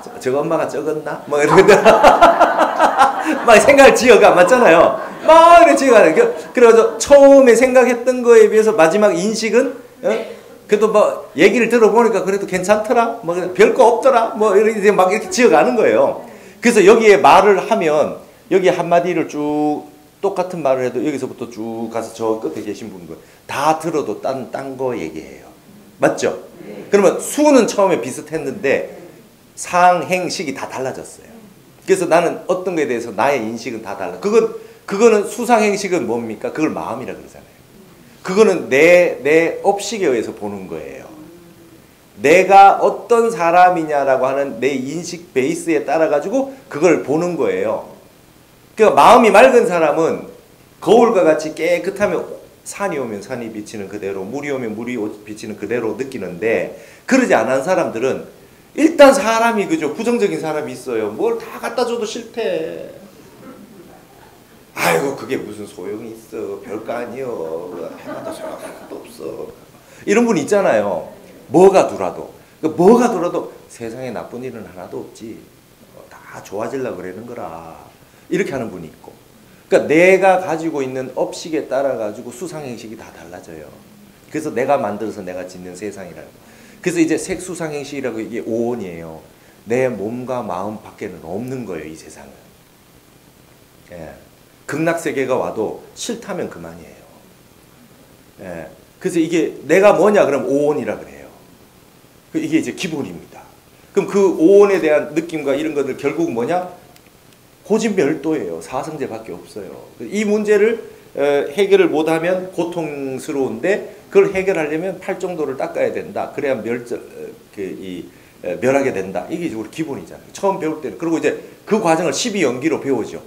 Speaker 1: 저, 저 엄마가 적었나? 뭐 이렇게 막 생각을 지어가 맞잖아요. 막 이렇게 지어가는. 그, 그래서 처음에 생각했던 거에 비해서 마지막 인식은 어? 그래도 뭐 얘기를 들어보니까 그래도 괜찮더라. 뭐 별거 없더라. 뭐 이렇게 막 이렇게 지어가는 거예요. 그래서 여기에 말을 하면 여기 한마디를 쭉 똑같은 말을 해도 여기서부터 쭉 가서 저 끝에 계신 분들 다 들어도 딴 딴 거 얘기해요. 맞죠? 그러면 수는 처음에 비슷했는데 상행식이 다 달라졌어요. 그래서 나는 어떤 거에 대해서 나의 인식은 다 달라. 그건 그거는 수상행식은 뭡니까? 그걸 마음이라 그러잖아요. 그거는 내 내 업식에 의해서 보는 거예요. 내가 어떤 사람이냐라고 하는 내 인식 베이스에 따라 가지고 그걸 보는 거예요. 그러니까 마음이 맑은 사람은 거울과 같이 깨끗하면 산이 오면 산이 비치는 그대로 물이 오면 물이 비치는 그대로 느끼는데 그러지 않은 사람들은 일단 사람이 그죠 부정적인 사람이 있어요. 뭘 다 갖다 줘도 싫대. 아이고 그게 무슨 소용이 있어. 별거 아니여. 생각할 것도 없어. 이런 분 있잖아요. 뭐가 두라도. 그러니까 뭐가 두라도 세상에 나쁜 일은 하나도 없지. 어, 다 좋아지려고 그러는 거라. 이렇게 하는 분이 있고 그러니까 내가 가지고 있는 업식에 따라 가지고 수상 행식이 다 달라져요. 그래서 내가 만들어서 내가 짓는 세상이라는 거. 그래서 이제 색수상 행식이라고 이게 오원이에요. 내 몸과 마음 밖에는 없는 거예요, 이 세상은. 예. 극락 세계가 와도 싫다면 그만이에요. 예. 그래서 이게 내가 뭐냐 그럼 오원이라 그래요. 그 이게 이제 기본입니다. 그럼 그 오원에 대한 느낌과 이런 것들 결국 뭐냐? 고진별도예요. 사성제밖에 없어요. 이 문제를 어, 해결을 못하면 고통스러운데 그걸 해결하려면 팔 정도를 닦아야 된다. 그래야 멸절 어, 그이 어, 멸하게 된다. 이게 우리 기본이잖아요. 처음 배울 때는 그리고 이제 그 과정을 12 연기로 배우죠.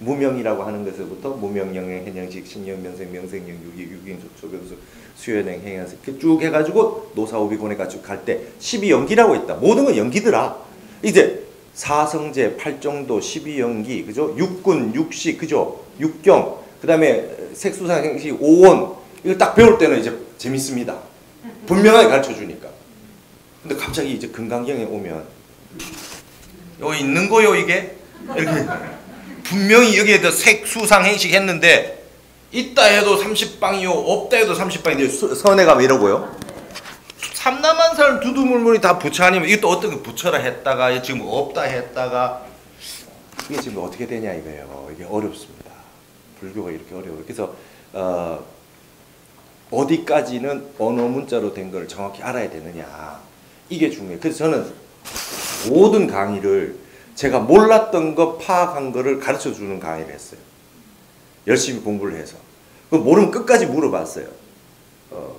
Speaker 1: 무명이라고 하는 것에부터 무명, 영행, 해양식, 신영, 면생, 명생 영, 유기, 유기인, 속초변수, 수연행, 행양식 쭉 해가지고 노사오비곤에 가지고 갈때 12연기라고 있다. 모든 건 연기더라. 이제 사성제, 팔정도, 십이연기, 그죠? 육군, 육식, 그죠? 육경, 그 다음에 색수상 행식, 오원 이걸 딱 배울 때는 이제 재밌습니다. 분명하게 가르쳐 주니까. 근데 갑자기 이제 금강경에 오면 여기 있는 거요 이게 이렇게 분명히 여기에 색수상 행식 했는데 있다 해도 30방이요 없다 해도 30방인데 선에 가면 이러고요. 삼남한 사람 두두물물이 다 부처 아니면 이것도 어떤 게 부처라 했다가 지금 없다 했다가 이게 지금 어떻게 되냐 이거예요. 이게 어렵습니다. 불교가 이렇게 어려워요. 그래서 어, 어디까지는 언어 문자로 된 걸 정확히 알아야 되느냐 이게 중요해요. 그래서 저는 모든 강의를 제가 몰랐던 거 파악한 거를 가르쳐 주는 강의를 했어요. 열심히 공부를 해서. 그 모르면 끝까지 물어봤어요. 어,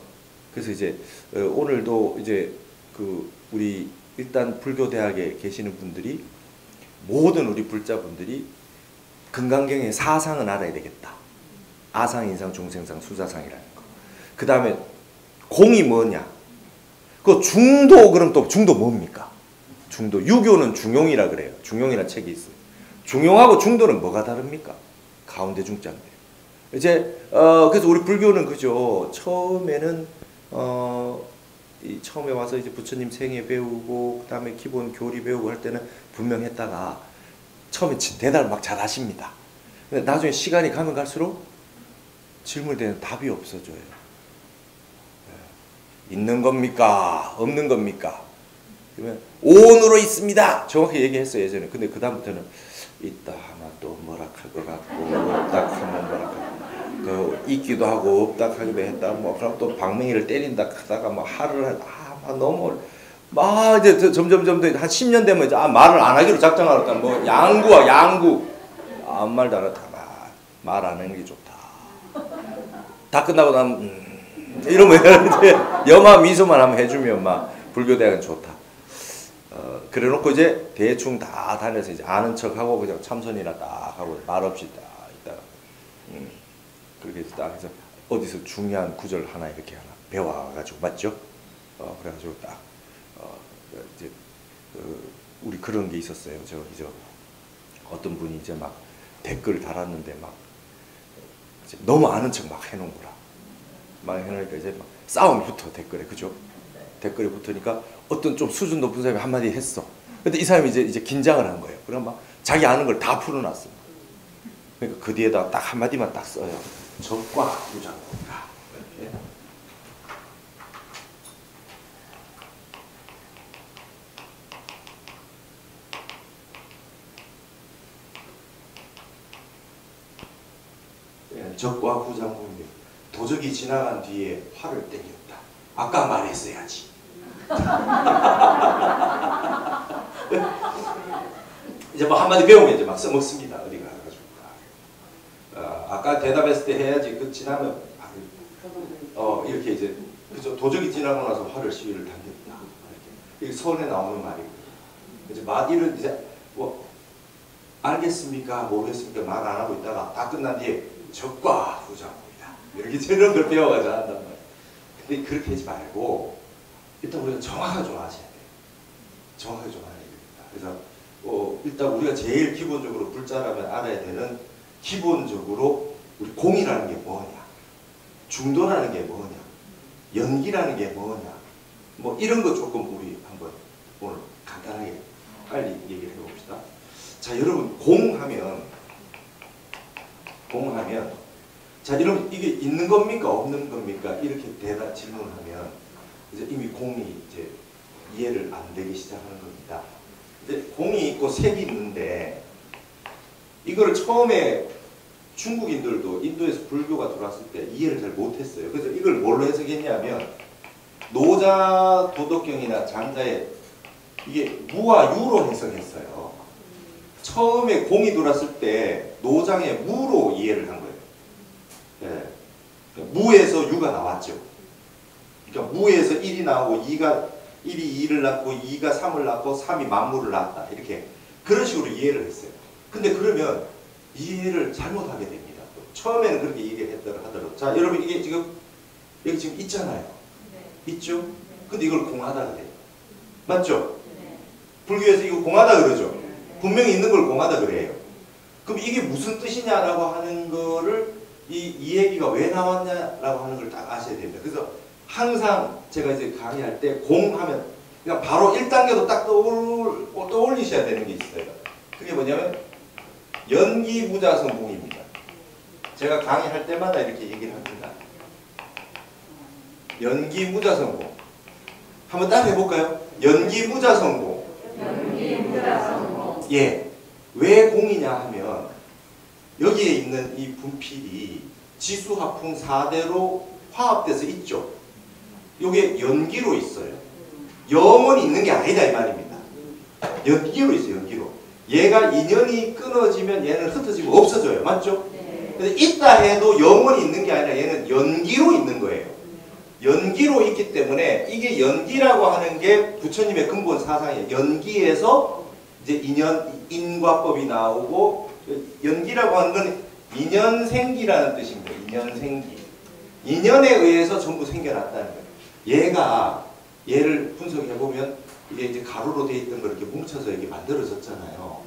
Speaker 1: 그래서 이제 어, 오늘도 이제 그 우리 일단 불교 대학에 계시는 분들이 모든 우리 불자분들이 금강경의 사상은 알아야 되겠다. 아상, 인상, 중생상, 수자상이라는 거. 그 다음에 공이 뭐냐? 그 중도 그럼 또 중도 뭡니까? 중도 유교는 중용이라 그래요. 중용이라 책이 있어요. 중용하고 중도는 뭐가 다릅니까? 가운데 중자인데. 이제 어 그래서 우리 불교는 그죠. 처음에는 어, 이 처음에 와서 이제 부처님 생애 배우고 그다음에 기본 교리 배우고 할 때는 분명했다가 처음에 대답을 막 잘 하십니다. 근데 나중에 시간이 가면 갈수록 질문에 답이 없어져요. 네. 있는 겁니까? 없는 겁니까? 그러면 온으로 있습니다. 정확히 얘기했어요 예전에. 근데 그 다음부터는 있다 하면 또 뭐라 할것 같고 없다 하면 뭐라 그 있기도 하고 없다 하기도 했다. 뭐 그럼 또 방맹이를 때린다 하다가 뭐 하를 아막 너무 막 이제 점점 점점 한 10년 되면 이제 아 말을 안 하기로 작정하였다. 뭐 양구와 양구. 아무 말도 안 하다 말 안 하는 게 좋다. 다 끝나고 나면 음, 이러면 이제 여마 미소만 한번 해주면 막 불교 대학은 좋다. 어, 그래놓고 이제 대충 다 다녀서 이제 아는 척하고 그냥 참선이나 딱 하고 말 없이 딱. 그렇게 딱 해서 어디서 중요한 구절 하나 이렇게 하나 배워가지고 맞죠? 어, 그래가지고 딱 어, 이제 그 우리 그런 게 있었어요. 저 이제 어떤 분이 이제 막 댓글을 달았는데 막 너무 아는 척 막 해놓은 거라. 막 해놓으니까 이제 막 싸움이 붙어 댓글에 그죠? 댓글에 붙으니까 어떤 좀 수준 높은 사람이 한마디 했어. 근데 이 사람이 이제 이제 긴장을 한 거예요. 그럼 막 자기 아는 걸 다 풀어놨어. 그러니까 그 뒤에다 딱 한마디만 딱 써요. 적과 부장과 이렇게. 예, 적과 부장군님 도적이 지나간 뒤에 활을 땡겼다. 아까 말했어야지. 이제 뭐 한마디 배우면 이제 막 써먹습니다. 아까 대답했을 때 해야지. 그 지나면 아, 어 이렇게 이제 그죠 도적이 지나고 나서 활을 시위를 당겼다. 이렇게 서울에 나오는 말이고 이제 마디를 이제 뭐 알겠습니까 모르겠습니까 말 안 하고 있다가 다 끝난 뒤에 적과 후자입니다. 이렇게 저런 걸 배워가지고 한단 말이에요. 근데 그렇게 하지 말고 일단 우리가 정확하게 좀 아셔야 돼요. 정확하게 좀 알아야 됩니다. 그래서 어, 일단 우리가 제일 기본적으로 불자라면 알아야 되는 기본적으로 우리 공이라는 게 뭐냐, 중도라는 게 뭐냐, 연기라는 게 뭐냐, 뭐 이런 거 조금 우리 한번 오늘 간단하게 빨리 얘기를 해봅시다. 자, 여러분 공 하면 공 하면 자, 여러분 이게 있는 겁니까? 없는 겁니까? 이렇게 대답 질문하면 이제 이미 공이 이제 이해를 안 되기 시작하는 겁니다. 근데 공이 있고 색이 있는데 이거를 처음에 중국인들도 인도에서 불교가 들어왔을 때 이해를 잘 못했어요. 그래서 이걸 뭘로 해석했냐면 노자 도덕경이나 장자의 이게 무와 유로 해석했어요. 처음에 공이 들어왔을 때 노장의 무로 이해를 한 거예요. 예. 무에서 유가 나왔죠. 그러니까 무에서 1이 나오고 2가 1이 2를 낳고 2가 3을 낳고 3이 만물을 낳았다. 이렇게 그런 식으로 이해를 했어요. 근데 그러면 이해를 잘못하게 됩니다. 처음에는 그렇게 얘기했더라 하더라도 자 여러분 이게 지금 여기 지금 있잖아요. 있죠? 근데 이걸 공하다 그래요. 맞죠? 불교에서 이거 공하다 그러죠. 분명히 있는 걸 공하다 그래요. 그럼 이게 무슨 뜻이냐라고 하는 거를 이, 이 얘기가 왜 나왔냐라고 하는 걸 딱 아셔야 됩니다. 그래서 항상 제가 이제 강의할 때 공하면 그냥 바로 1단계도 딱 떠올, 떠올리셔야 되는 게 있어요. 그게 뭐냐면 연기부자 성공입니다. 제가 강의할 때마다 이렇게 얘기를 합니다. 연기부자 성공. 한번 따라 해볼까요? 연기부자 성공. 예. 왜 공이냐 하면 여기에 있는 이 분필이 지수화풍 4대로 화합돼서 있죠. 이게 연기로 있어요. 영원히 있는 게 아니다 이 말입니다. 연기로 있어요. 연기로. 얘가 인연이 끊어지면 얘는 흩어지고 없어져요. 맞죠? 근데 있다 해도 영원히 있는 게 아니라 얘는 연기로 있는 거예요. 연기로 있기 때문에 이게 연기라고 하는 게 부처님의 근본 사상이에요. 연기에서 이제 인연 인과법이 나오고 연기라고 하는 건 인연생기라는 뜻입니다. 인연생기. 인연에 의해서 전부 생겨났다는 거예요. 얘가 얘를 분석해 보면 이게 이제 가루로 되어 있던 걸 이렇게 뭉쳐서 이렇게 만들어졌잖아요.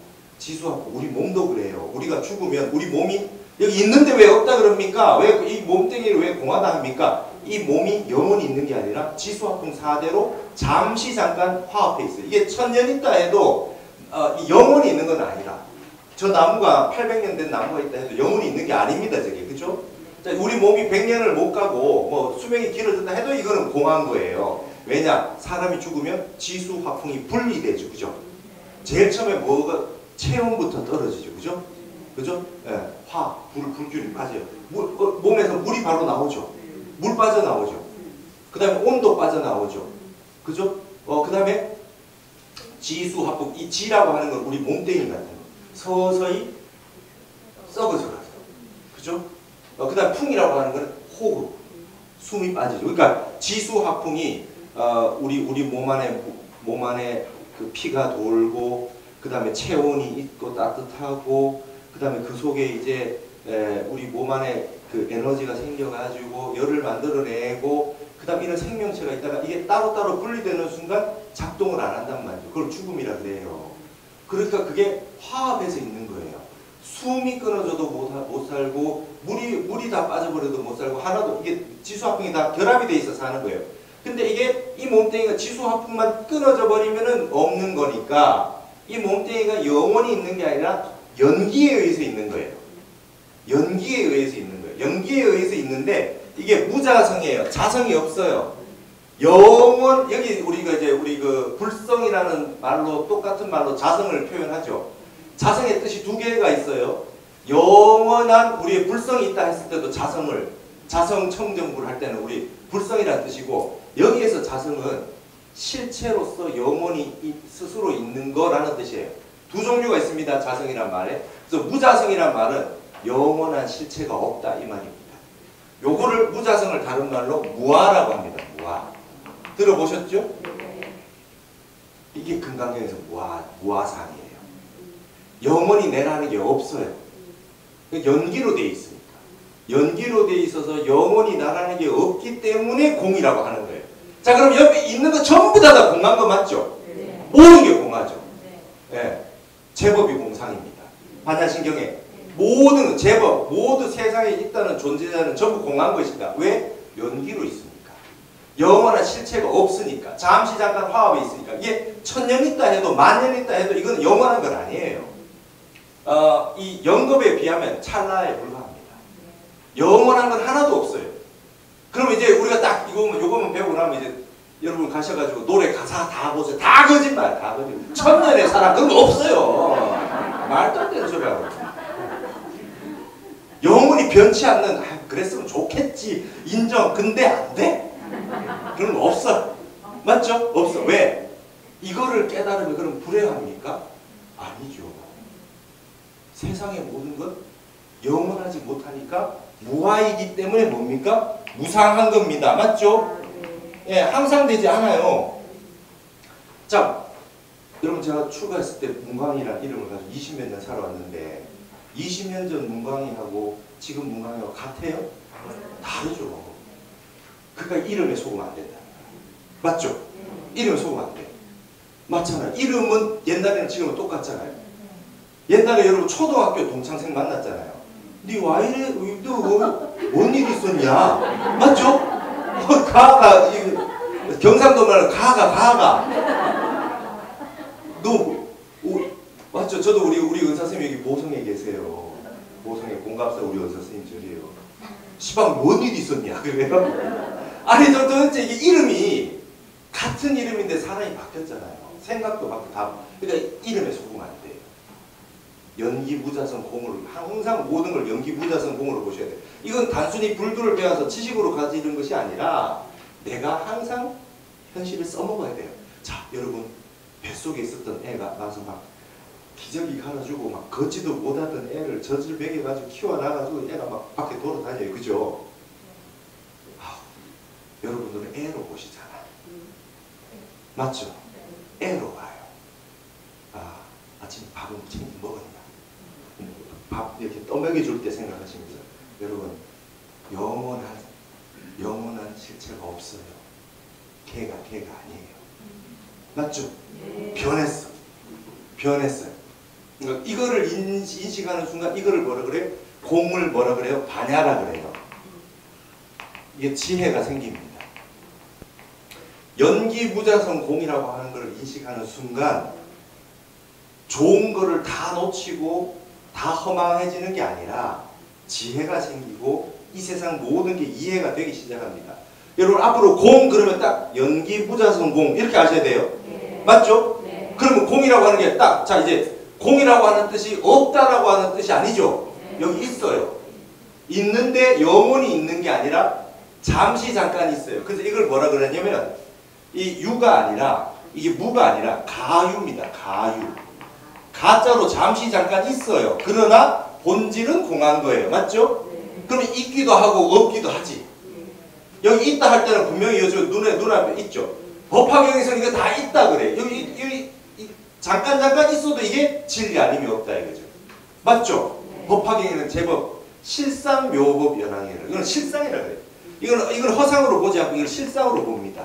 Speaker 1: 지수하고 우리 몸도 그래요. 우리가 죽으면 우리 몸이 여기 있는데 왜 없다 그럽니까? 왜 이 몸뚱이를 왜 공하다 합니까? 이 몸이 영원히 있는 게 아니라 지수화풍 4대로 잠시 잠깐 화합해 있어요. 이게 천년 있다 해도 어, 영원히 있는 건 아니다. 저 나무가 800년 된 나무가 있다 해도 영원히 있는 게 아닙니다. 저게 그죠? 우리 몸이 100년을 못 가고 뭐 수명이 길어졌다 해도 이거는 공한 거예요. 왜냐? 사람이 죽으면 지수 화풍이 분리되죠. 그죠? 제일 처음에 뭐가 체온부터 떨어지죠. 그죠? 그죠? 예, 화, 불, 불균이 빠져요. 물, 어, 몸에서 물이 바로 나오죠. 물 빠져나오죠. 그 다음에 온도 빠져나오죠. 그죠? 어, 그 다음에 지수 화풍, 이 지라고 하는 건 우리 몸뚱이 같은 거. 서서히 썩어져 가죠. 그죠? 어, 그 다음 풍이라고 하는 건 호흡, 숨이 빠지죠. 그러니까 지수화풍이 어, 우리 우리 몸 안에 몸 안에 그 피가 돌고 그 다음에 체온이 있고 따뜻하고 그 다음에 그 속에 이제 에, 우리 몸 안에 그 에너지가 생겨가지고 열을 만들어내고 그 다음 이런 생명체가 있다가 이게 따로따로 분리되는 순간 작동을 안 한단 말이죠. 그걸 죽음이라 그래요. 그러니까 그게 화합해서 있는 거예요. 숨이 끊어져도 못, 하- 못 살고 물이 물이 다 빠져버려도 못 살고 하나도 이게 지수화풍이 다 결합이 돼 있어서 하는 거예요. 근데 이게 이 몸뚱이가 지수화풍만 끊어져 버리면은 없는 거니까 이 몸뚱이가 영원히 있는 게 아니라 연기에 의해서 있는 거예요. 연기에 의해서 있는 거예요. 연기에 의해서 있는데 이게 무자성이에요. 자성이 없어요. 영원 여기 우리가 이제 우리 그 불성이라는 말로 똑같은 말로 자성을 표현하죠. 자성의 뜻이 두 개가 있어요. 영원한 우리의 불성이 있다 했을 때도 자성을 자성 청정부를 할 때는 우리 불성이라는 뜻이고 여기에서 자성은 실체로서 영원히 이- 스스로 있는 거라는 뜻이에요. 두 종류가 있습니다. 자성이란 말에. 그래서 무자성이란 말은 영원한 실체가 없다 이 말입니다. 요거를 무자성을 다른 말로 무아라고 합니다. 무아. 들어보셨죠? 이게 금강경에서 무아, 무아상이에요. 영원히 내라는 게 없어요. 그 연기로 돼 있으니까. 연기로 돼 있어서 영원히 나라는 게 없기 때문에 공이라고 하는 거예요. 자, 그럼 옆에 있는 거 전부 다 다 공한 거 맞죠? 모든 게 공하죠. 예. 제법이 공상입니다. 반야신경에 모든 제법, 모두 세상에 있다는 존재자는 전부 공한 것이다. 왜? 연기로 있으니까. 영원한 실체가 없으니까. 잠시 잠깐 화합이 있으니까. 이게 천년 있다 해도 만년 있다 해도 이건 영원한 건 아니에요. 어, 이 영겁에 비하면 찰나에 불과합니다. 영원한 건 하나도 없어요. 그럼 이제 우리가 딱 이거만 요거만 배우고 나면 이제 여러분 가셔가지고 노래 가사 다 보세요. 다 거짓말, 다 거짓말. 천년의 사랑 그런 거 없어요. 말도 안 되는 소리 하고. 영원히 변치 않는 아, 그랬으면 좋겠지 인정. 근데 안 돼. 그런 거 없어. 맞죠? 없어. 왜? 이거를 깨달으면 그럼 불행합니까? 아니죠. 세상의 모든 것 영원하지 못하니까 무아이기 때문에 뭡니까? 무상한 겁니다. 맞죠? 예, 항상 되지 않아요. 자, 여러분 제가 출가했을 때 문광이라는 이름을 가지고 20몇 년 살아왔는데 20년 전 문광이하고 지금 문광이하고 같아요? 다르죠. 그러니까 이름에 속으면 안 된다. 맞죠? 이름에 속으면 안 돼. 맞잖아요. 이름은 옛날에는 지금은 똑같잖아요. 옛날에 여러분 초등학교 동창생 만났잖아요. 니와 이래? 너뭔일 있었냐? 맞죠? 어, 가가 이 경상도 말로 가가 가가. 너 오, 맞죠? 저도 우리 우리 은사 선생님 여기 보성에 계세요. 보성에 공갑사 우리 은사 선생님 저리요. 시방 뭔일 있었냐? 그래요? 아니 저 도대체 이게 이름이 같은 이름인데 사람이 바뀌었잖아요. 생각도 바뀌고 다 그러니까 이름에 속으면 안 돼요. 연기 무자성 공을 항상 모든 걸 연기 무자성 공으로 보셔야 돼요. 이건 단순히 불교를 배워서 지식으로 가지는 것이 아니라 내가 항상 현실을 써먹어야 돼요. 자, 여러분 뱃속에 있었던 애가 나서 막 기저귀 갈아주고 막 걷지도 못하던 애를 젖을 먹여가지고 키워놔가지고 애가 막 밖에 돌아다녀요. 그죠? 아, 여러분들은 애로 보시잖아. 맞죠? 애로 봐요. 아, 아침 밥은 챙겨 먹었냐? 밥 이렇게 떠먹여 줄 때 생각하시면서 여러분 영원한 영원한 실체가 없어요. 걔가 걔가 아니에요. 맞죠? 변했어. 변했어요. 그러니까 이거를 인식하는 순간 이거를 뭐라 그래요? 공을 뭐라 그래요? 반야라 그래요. 이게 지혜가 생깁니다. 연기 무자성 공이라고 하는 걸 인식하는 순간 좋은 거를 다 놓치고 다 허망해지는 게 아니라 지혜가 생기고 이 세상 모든 게 이해가 되기 시작합니다. 여러분 앞으로 공 그러면 딱 연기 무자성 공 이렇게 아셔야 돼요. 맞죠? 그러면 공이라고 하는 게 딱 자 이제 공이라고 하는 뜻이 없다라고 하는 뜻이 아니죠. 여기 있어요. 있는데 영원히 있는 게 아니라 잠시 잠깐 있어요. 그래서 이걸 뭐라 그러냐면 이 유가 아니라 이게 무가 아니라 가유입니다. 가유. 가짜로 잠시 잠깐 있어요. 그러나 본질은 공한 거예요. 맞죠? 그러면 있기도 하고 없기도 하지. 여기 있다 할 때는 분명히 여기 눈에 눈앞에 있죠. 법화경에서는 이거 다 있다 그래. 여기, 여기 이- 잠깐 잠깐 있어도 이게 진리 아니면 없다 이거죠. 맞죠? 법화경에는 제법 실상 묘법 연항이라. 이건 실상이라 그래. 이건 이건 허상으로 보지 않고 이걸 실상으로 봅니다.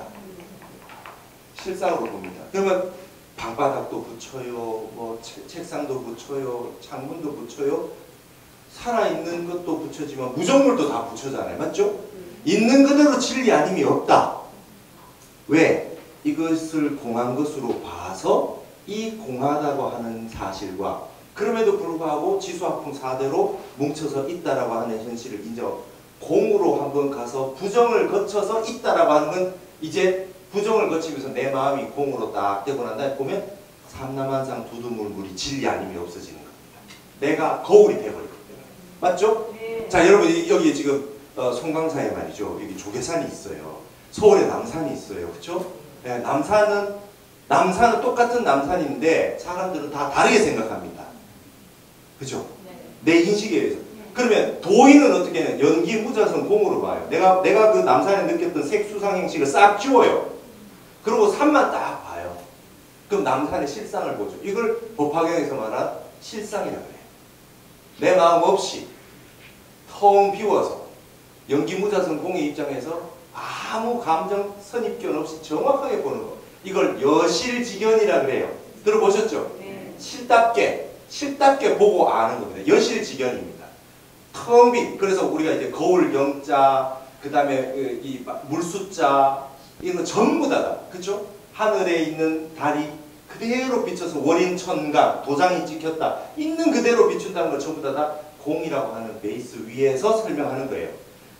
Speaker 1: 실상으로 봅니다. 그러면 방바닥도 붙여요, 뭐 책- 책상도 붙여요, 창문도 붙여요. 살아있는 것도 붙여지만 무정물도 다 붙여잖아요. 맞죠? 있는 그대로 진리 아님이 없다. 왜? 이것을 공한 것으로 봐서 이 공하다고 하는 사실과 그럼에도 불구하고 지수학풍 4대로 뭉쳐서 있다라고 하는 현실을 인정 공으로 한번 가서 부정을 거쳐서 있다라고 하는 건 이제 부정을 거치면서 내 마음이 공으로 딱 되고 난 다음에 보면 삼남한상 두두물물이 진리 아님이 없어지는 겁니다. 내가 거울이 돼버리거든요. 맞죠? 자 여러분 이- 여기 지금 어, 송강사에 말이죠. 여기 조계산이 있어요. 서울에 남산이 있어요. 그렇죠? 남산은 남산은 똑같은 남산인데 사람들은 다 다르게 생각합니다. 그죠? 내 인식에 의해서. 그러면 도인은 어떻게 해요? 연기 무자성 공으로 봐요. 내가 내가 그 남산에 느꼈던 색수상 행식을 싹 지워요. 그리고 산만 딱 봐요. 그럼 남산의 실상을 보죠. 이걸 법화경에서 말한 실상이라고 해요. 내 마음 없이 텅 비워서 연기 무자성 공의 입장에서 아무 감정 선입견 없이 정확하게 보는 거. 이걸 여실지견이라 그래요. 들어보셨죠? 실답게 실답게 보고 아는 겁니다. 여실지견입니다. 텅 빈. 그래서 우리가 이제 거울 영자, 그 다음에 이 물숫자 거 전부 다다. 그죠? 하늘에 있는 달이 그대로 비춰서 원인천각 도장이 찍혔다. 있는 그대로 비춘다는 걸 전부 다 다 공이라고 하는 베이스 위에서 설명하는 거예요.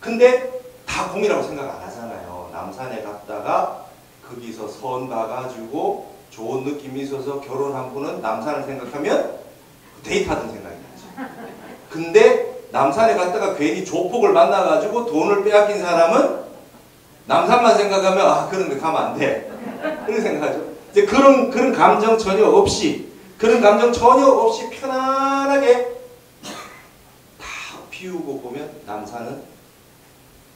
Speaker 1: 근데 다 공이라고 생각 안 하잖아요. 남산에 갔다가 거기서 선 봐가지고 좋은 느낌이 있어서 결혼한 분은 남산을 생각하면 데이트하던 생각이 나죠. 근데 남산에 갔다가 괜히 조폭을 만나가지고 돈을 빼앗긴 사람은 남산만 생각하면 아 그런 데 가면 안 돼. 그렇게 생각하죠. 이제 그런 그런 감정 전혀 없이 그런 감정 전혀 없이 편안하게 다 비우고 보면 남산은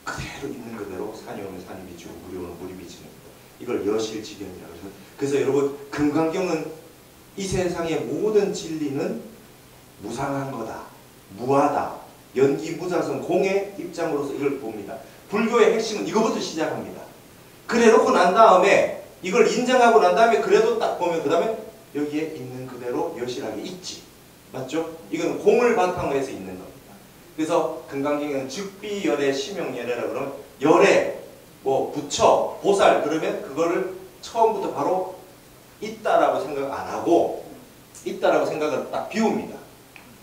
Speaker 1: 그대로 있는 그대로 산이 오면 산이 비치고 물이 오면 물이 비치는 거. 이걸 여실지경이라고 해서 그래서 여러분 금강경은 이 세상의 모든 진리는 무상한 거다. 무하다. 연기 무자성 공의 입장으로서 이걸 봅니다. 불교의 핵심은 이거부터 시작합니다. 그래 놓고 난 다음에 이걸 인정하고 난 다음에 그래도 딱 보면 그 다음에 여기에 있는 그대로 여실하게 있지. 맞죠? 이건 공을 바탕으로 해서 있는 겁니다. 그래서 금강경에는 즉비열애 심용열애라 그러면 열애 뭐 부처 보살 그러면 그거를 처음부터 바로 있다라고 생각 안 하고 있다라고 생각을 딱 비웁니다.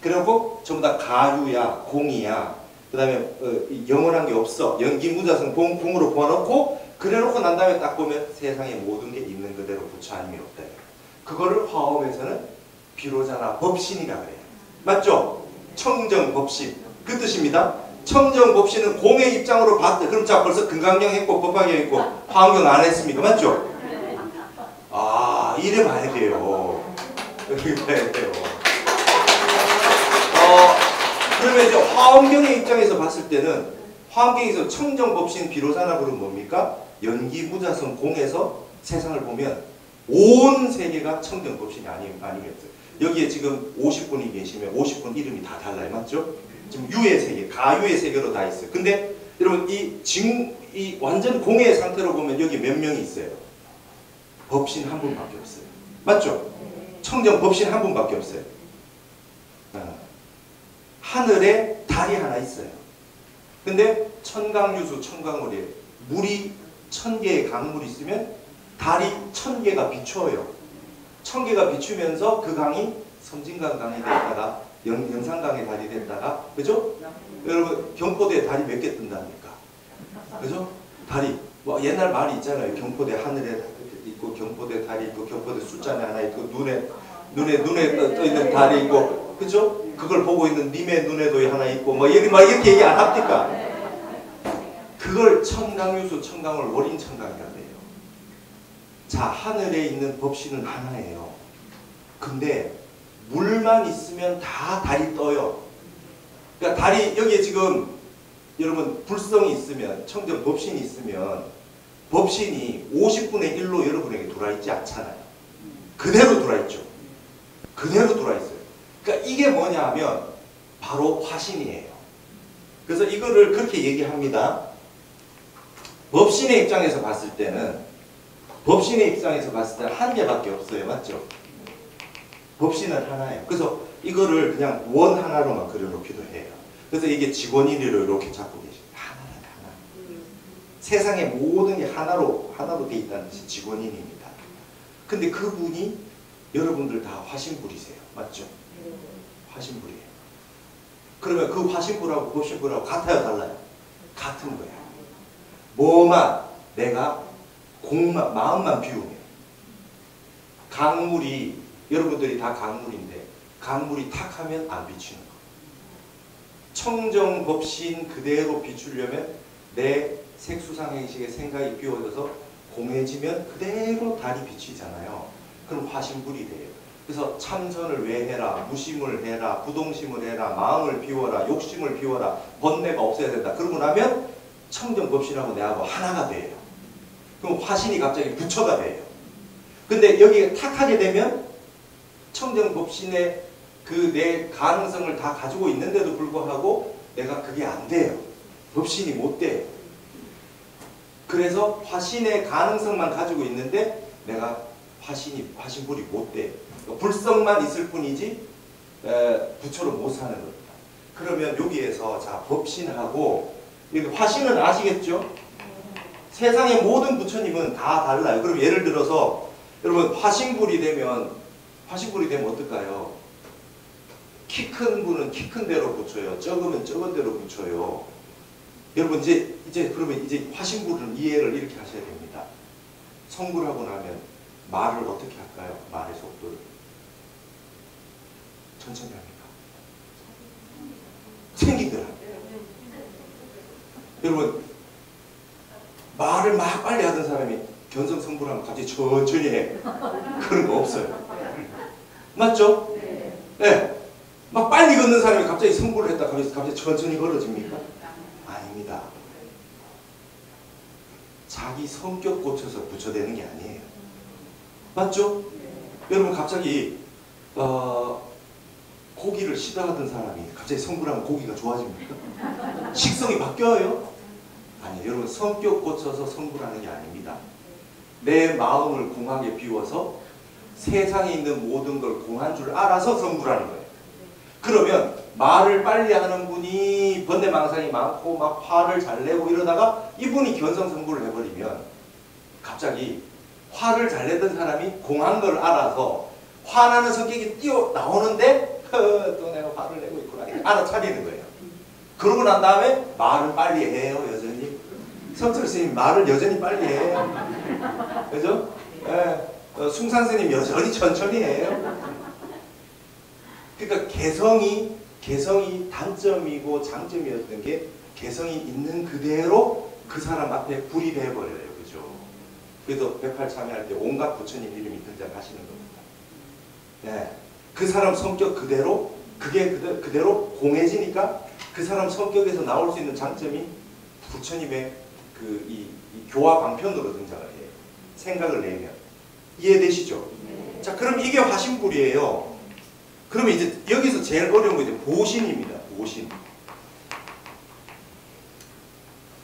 Speaker 1: 그리고 전부 다 가유야 공이야 그 다음에 어, 영원한 게 없어 연기 무자성 공, 공으로 보아놓고 그래놓고 난 다음에 딱 보면 세상의 모든 게 있는 그대로 부처 아님이 없다. 그거를 화엄에서는 비로자나 법신이라 그래요. 맞죠? 청정 법신 그 뜻입니다. 청정 법신은 공의 입장으로 봤다. 그럼 자 벌써 금강경 했고 법화경 했고 화엄경 안 했습니까? 맞죠? 아 이래 돼요. 이래 돼요. 어 그러면 이제 화엄경의 입장에서 봤을 때는 화엄경에서 청정 법신 비로자나 그러면 뭡니까? 연기 무자성 공에서 세상을 보면 온 세계가 청정 법신이 아니, 아니겠어요. 여기에 지금 50분이 계시면 50분 이름이 다 달라요. 맞죠? 지금 유의 세계, 가유의 세계로 다 있어요. 근데 여러분 이 징, 이 완전 공의 상태로 보면 여기 몇 명이 있어요? 법신 한 분밖에 없어요. 맞죠? 청정 법신 한 분밖에 없어요. 어. 하늘에 달이 하나 있어요. 근데 천강유수, 천강물이에요. 물이 천 개의 강물이 있으면 달이 천 개가 비춰요. 천 개가 비추면서 그 강이 섬진강 강이 됐다가 영, 영산강의 달이 됐다가 그죠? 여러분 경포대에 달이 몇 개 뜬답니까? 그죠? 달이 뭐 옛날 말이 있잖아요. 경포대 하늘에 있고 경포대 달이 있고 경포대 숫자에 하나 있고 눈에 눈에 눈에 떠, 떠 있는 달이 있고 그죠? 그걸 보고 있는 님의 눈에도 하나 있고 뭐 이렇게 막 이렇게 얘기 안 합니까? 그걸 청강유수 청강을 월인 청강이라고 해요. 자 하늘에 있는 법신은 하나예요. 근데 물만 있으면 다 달이 떠요. 그러니까 달이 여기에 지금 여러분 불성이 있으면 청정 법신이 있으면 법신이 50분의 1로 여러분에게 들어와 있지 않잖아요. 그대로 들어와 있죠. 그대로 들어와 있어요. 그러니까 이게 뭐냐 하면 바로 화신이에요. 그래서 이거를 그렇게 얘기합니다. 법신의 입장에서 봤을 때는 법신의 입장에서 봤을 때한 개밖에 없어요. 맞죠? 법신은 하나예요. 그래서 이거를 그냥 원 하나로만 그려놓기도 해요. 그래서 이게 직원인을 이렇게 잡고 계십니다. 하나는 하나. 세상의 모든 게 하나로 하나로 돼 있다는 것이 직원인입니다. 근데 그분이 여러분들 다 화신불이세요. 맞죠? 화신불이에요. 그러면 그 화신불하고 법신불하고 같아요, 달라요? 같은 거야. 뭐만 내가 공만 마음만 비우면 강물이 여러분들이 다 강물인데 강물이 탁하면 안 비치는 거. 청정 법신 그대로 비추려면 내 색수상 행식의 생각이 비워져서 공해지면 그대로 달이 비치잖아요. 그럼 화신불이 돼요. 그래서 참선을 왜 해라, 무심을 해라, 부동심을 해라, 마음을 비워라, 욕심을 비워라, 번뇌가 없어야 된다. 그러고 나면 청정 법신하고 내하고 하나가 돼요. 그럼 화신이 갑자기 부처가 돼요. 근데 여기에 탁하게 되면 청정 법신의 그 내 가능성을 다 가지고 있는데도 불구하고 내가 그게 안 돼요. 법신이 못 돼요. 그래서 화신의 가능성만 가지고 있는데 내가 화신이 화신불이 못 돼. 불성만 있을 뿐이지 에, 부처로 못 사는 겁니다. 그러면 여기에서 자 법신하고 화신은 아시겠죠? 세상의 모든 부처님은 다 달라요. 그럼 예를 들어서 여러분 화신불이 되면 화신불이 되면 어떨까요? 키 큰 분은 키 큰 대로 붙여요. 적으면 적은 대로 붙여요. 여러분 이제 이제 그러면 이제 화신불은 이해를 이렇게 하셔야 됩니다. 성불하고 나면 말을 어떻게 할까요? 말의 속도를 천천히 합니까? 생기더라. 여러분 말을 막 빨리 하던 사람이 견성 성불하면 갑자기 천천히 해. 그런 거 없어요. 맞죠? 네. 막 빨리 걷는 사람이 갑자기 성불을 했다 갑자기, 갑자기 천천히 걸어집니까? 아닙니다. 자기 성격 고쳐서 부처되는 게 아니에요. 맞죠? 여러분 갑자기 어, 고기를 싫어하던 사람이 갑자기 성불하면 고기가 좋아집니까? 식성이 바뀌어요? 아니요. 여러분 성격 고쳐서 성불하는 게 아닙니다. 내 마음을 공하게 비워서 세상에 있는 모든 걸 공한 줄 알아서 성불하는 거예요. 그러면 말을 빨리 하는 분이 번뇌망상이 많고 막 화를 잘 내고 이러다가 이분이 견성성불을 해버리면 갑자기 화를 잘 내던 사람이 공한 걸 알아서 화나는 성격이 뛰어 나오는데 또 내가 화를 내고 있구나 알아차리는 거예요. 그러고 난 다음에 말을 빨리 해요 여전히. 성철 스님 말을 여전히 빨리 해요. 그죠? 예. 어, 숭산 스님 여전히 천천히 해요. 그러니까 개성이 개성이 단점이고 장점이었던 게 개성이 있는 그대로 그 사람 앞에 불이 돼버려요. 그죠? 그래서 백팔 참여할 때 온갖 부처님 이름이 등장하시는 겁니다. 네. 그 사람 성격 그대로 그게 그대, 그대로 공해지니까 그 사람 성격에서 나올 수 있는 장점이 부처님의 그 이 교화 방편으로 등장을 해요. 생각을 내면 이해되시죠? 자, 그럼 이게 화신불이에요. 그러면 이제 여기서 제일 어려운 거 이제 보신입니다. 보신.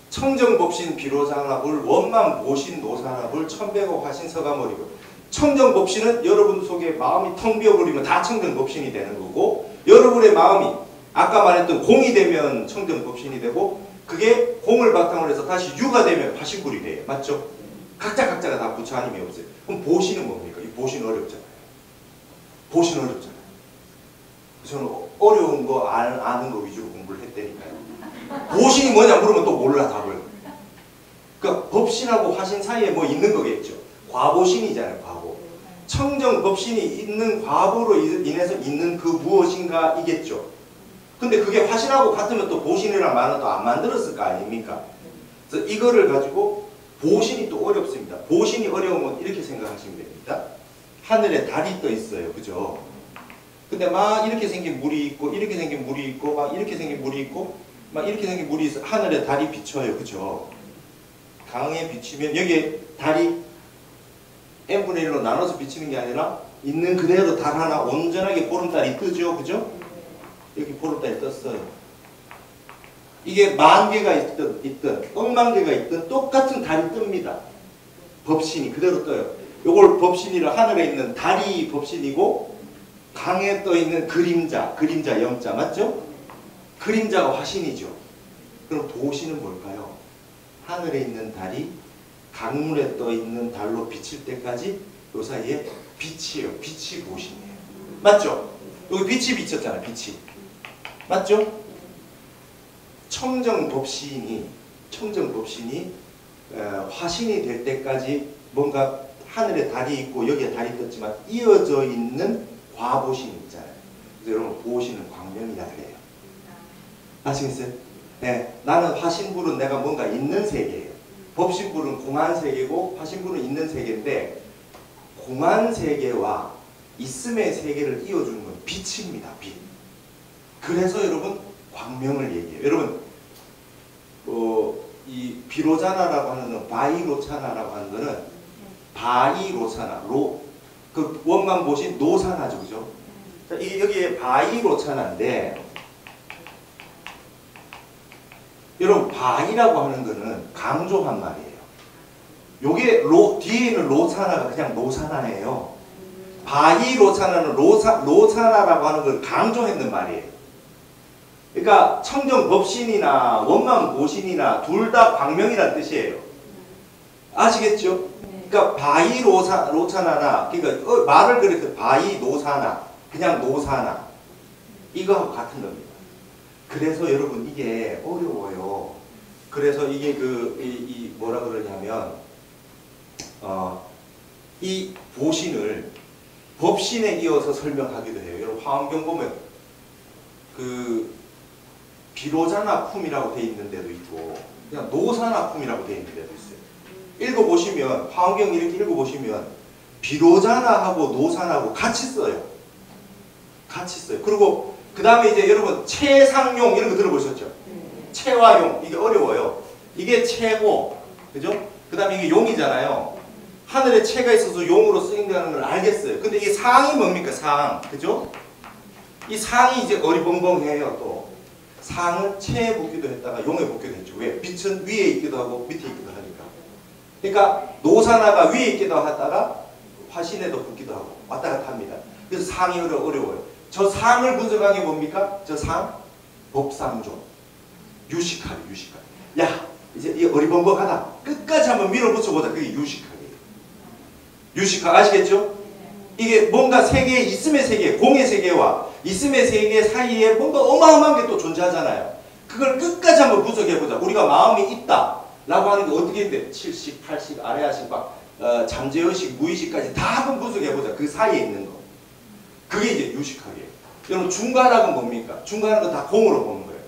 Speaker 1: 청정법신 비로장합을 원만 보신 노산합을 천백억 화신 서가머리고 청정 법신은 여러분 속에 마음이 텅 비어버리면 다 청정 법신이 되는 거고 여러분의 마음이 아까 말했던 공이 되면 청정 법신이 되고 그게 공을 바탕으로 해서 다시 유가 되면 화신불이 돼요. 맞죠? 각자 각자가 다 부처 아님이 없어요. 그럼 보신은 뭡니까? 이 보신 어렵잖아요. 보신 어렵잖아요. 저는 어려운 거 아는 거 위주로 공부를 했다니까요. 보신이 뭐냐 물으면 또 몰라 답을. 그러니까 법신하고 화신 사이에 뭐 있는 거겠죠. 과보신이잖아요. 과보. 청정 법신이 있는 과보로 인해서 있는 그 무엇인가 이겠죠. 근데 그게 화신하고 같으면 또 보신이란 말은 또 안 만들었을 거 아닙니까? 그래서 이거를 가지고 보신이 또 어렵습니다. 보신이 어려우면 이렇게 생각하시면 됩니다. 하늘에 달이 떠 있어요. 그죠? 근데 막 이렇게 생긴 물이 있고 이렇게 생긴 물이 있고 막 이렇게 생긴 물이 있고 막 이렇게 생긴 물이 있어 하늘에 달이 비쳐요. 그죠? 강에 비치면 여기에 달이 n분의 1로 나눠서 비치는 게 아니라 있는 그대로 달 하나 온전하게 보름달이 뜨죠. 그죠? 여기 보름달이 떴어요. 이게 만 개가 있든, 있든, 억만 개가 있든 똑같은 달이 뜹니다. 법신이 그대로 떠요. 요걸 법신이라 하늘에 있는 달이 법신이고 강에 떠 있는 그림자, 그림자 영자 맞죠? 그림자가 화신이죠. 그럼 도신은 뭘까요? 하늘에 있는 달이 강물에 떠 있는 달로 비칠 때까지 요 사이에 빛이에요. 빛이 도신이에요. 맞죠? 여기 빛이 비쳤잖아요. 빛이. 맞죠? 청정 법신이 청정 법신이 어, 화신이 될 때까지 뭔가 하늘에 달이 있고 여기에 달이 떴지만 이어져 있는 과보신 있잖아요. 그래서 여러분 보시는 광명이다 그래요. 아시겠어요? 네, 나는 화신불은 내가 뭔가 있는 세계예요. 법신불은 공한 세계고 화신불은 있는 세계인데 공한 세계와 있음의 세계를 이어주는 건 빛입니다. 빛. 그래서 여러분 광명을 얘기해요. 여러분 어, 이 비로자나라고 하는 건 바이로차나라고 하는 거는 바이로차나 로그 원만 보신 노사나죠, 그죠? 여기에 바이로차나인데 여러분 바이라고 하는 거는 강조한 말이에요. 요게 로 뒤에 있는 로사나가 그냥 노사나예요. 바이로차나는 로사 로사나라고 하는 걸 강조했는 말이에요. 그러니까 청정 법신이나 원만 보신이나 둘 다 광명이라는 뜻이에요. 아시겠죠? 그러니까 바이 로사 로차나나 그러니까 어, 말을 그래서 바이 노사나 그냥 노사나 이거하고 같은 겁니다. 그래서 여러분 이게 어려워요. 그래서 이게 그 이 이 뭐라 그러냐면 어 이 보신을 법신에 이어서 설명하기도 해요. 여러분 화엄경 보면 그 비로자나 품이라고 돼 있는 데도 있고 그냥 노사나 품이라고 돼 있는 데도 있어요. 읽어보시면 화엄경 이렇게 읽어보시면 비로자나 하고 노사나하고 같이 써요. 같이 써요. 그리고 그 다음에 이제 여러분 채상용 이런 거 들어보셨죠? 채와용 이게 어려워요. 이게 채고 그죠? 그 다음에 이게 용이잖아요. 하늘에 채가 있어서 용으로 쓰인다는 걸 알겠어요. 근데 이게 상이 뭡니까 상 그죠? 이 상이 이제 어리벙벙해요 또. 상을 채에 붙기도 했다가 용에 붙기도 했죠. 왜? 빛은 위에 있기도 하고 밑에 있기도 하니까. 그러니까 노사나가 위에 있기도 하다가 화신에도 붙기도 하고 왔다 갔다 합니다. 그래서 상이 어려, 어려워요. 저 상을 분석한 게 뭡니까? 저 상? 법상조. 유식하게, 유식하게. 야, 이제 이 어리벙벙하다. 끝까지 한번 밀어붙여보자. 그게 유식하게. 유식하 아시겠죠? 이게 뭔가 세계에 있음의 세계, 공의 세계와 있음의 세계 사이에 뭔가 어마어마한 게 또 존재하잖아요. 그걸 끝까지 한번 분석해보자. 우리가 마음이 있다. 라고 하는 게 어떻게 돼? 70, 80, 아래하식, 막, 어, 잠재의식, 무의식까지 다 한번 분석해보자. 그 사이에 있는 거. 그게 이제 유식학이에요. 여러분, 중간학은 뭡니까? 중간학은 다 공으로 보는 거예요.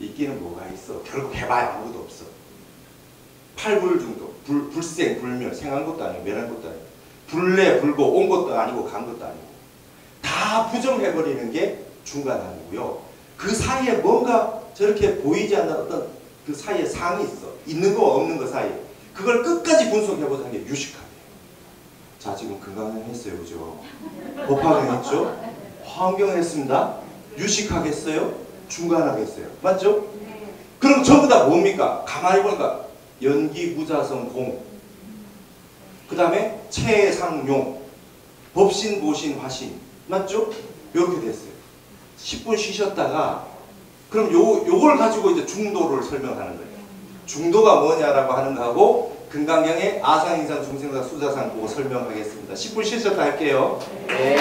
Speaker 1: 있기는 뭐가 있어. 결국 해봐야 아무것도 없어. 팔불중도, 불, 불생, 불멸, 생한 것도 아니고, 멸한 것도 아니고, 불내, 불고, 온 것도 아니고, 간 것도 아니고. 다 부정해버리는 게 중간학이고요. 그 사이에 뭔가 저렇게 보이지 않는 어떤 그 사이에 상이 있어. 있는 거 없는 거 사이에. 그걸 끝까지 분석해보자는 게 유식학이에요. 자, 지금 건강을 했어요. 그죠? 법학을 했죠? 화엄경을 했습니다. 유식하겠어요? 중간하겠어요? 맞죠? 그럼 전부 다 뭡니까? 가만히 보니까 연기, 부자성, 공. 그 다음에 채상용, 법신, 보신, 화신. 맞죠? 이렇게 됐어요. 10분 쉬셨다가 그럼 요, 요걸 가지고 이제 중도를 설명하는 거예요. 중도가 뭐냐라고 하는 거하고 금강경의 아상, 인상, 중생사, 수자상 보고 설명하겠습니다. 10분 쉬셨다 할게요. 네.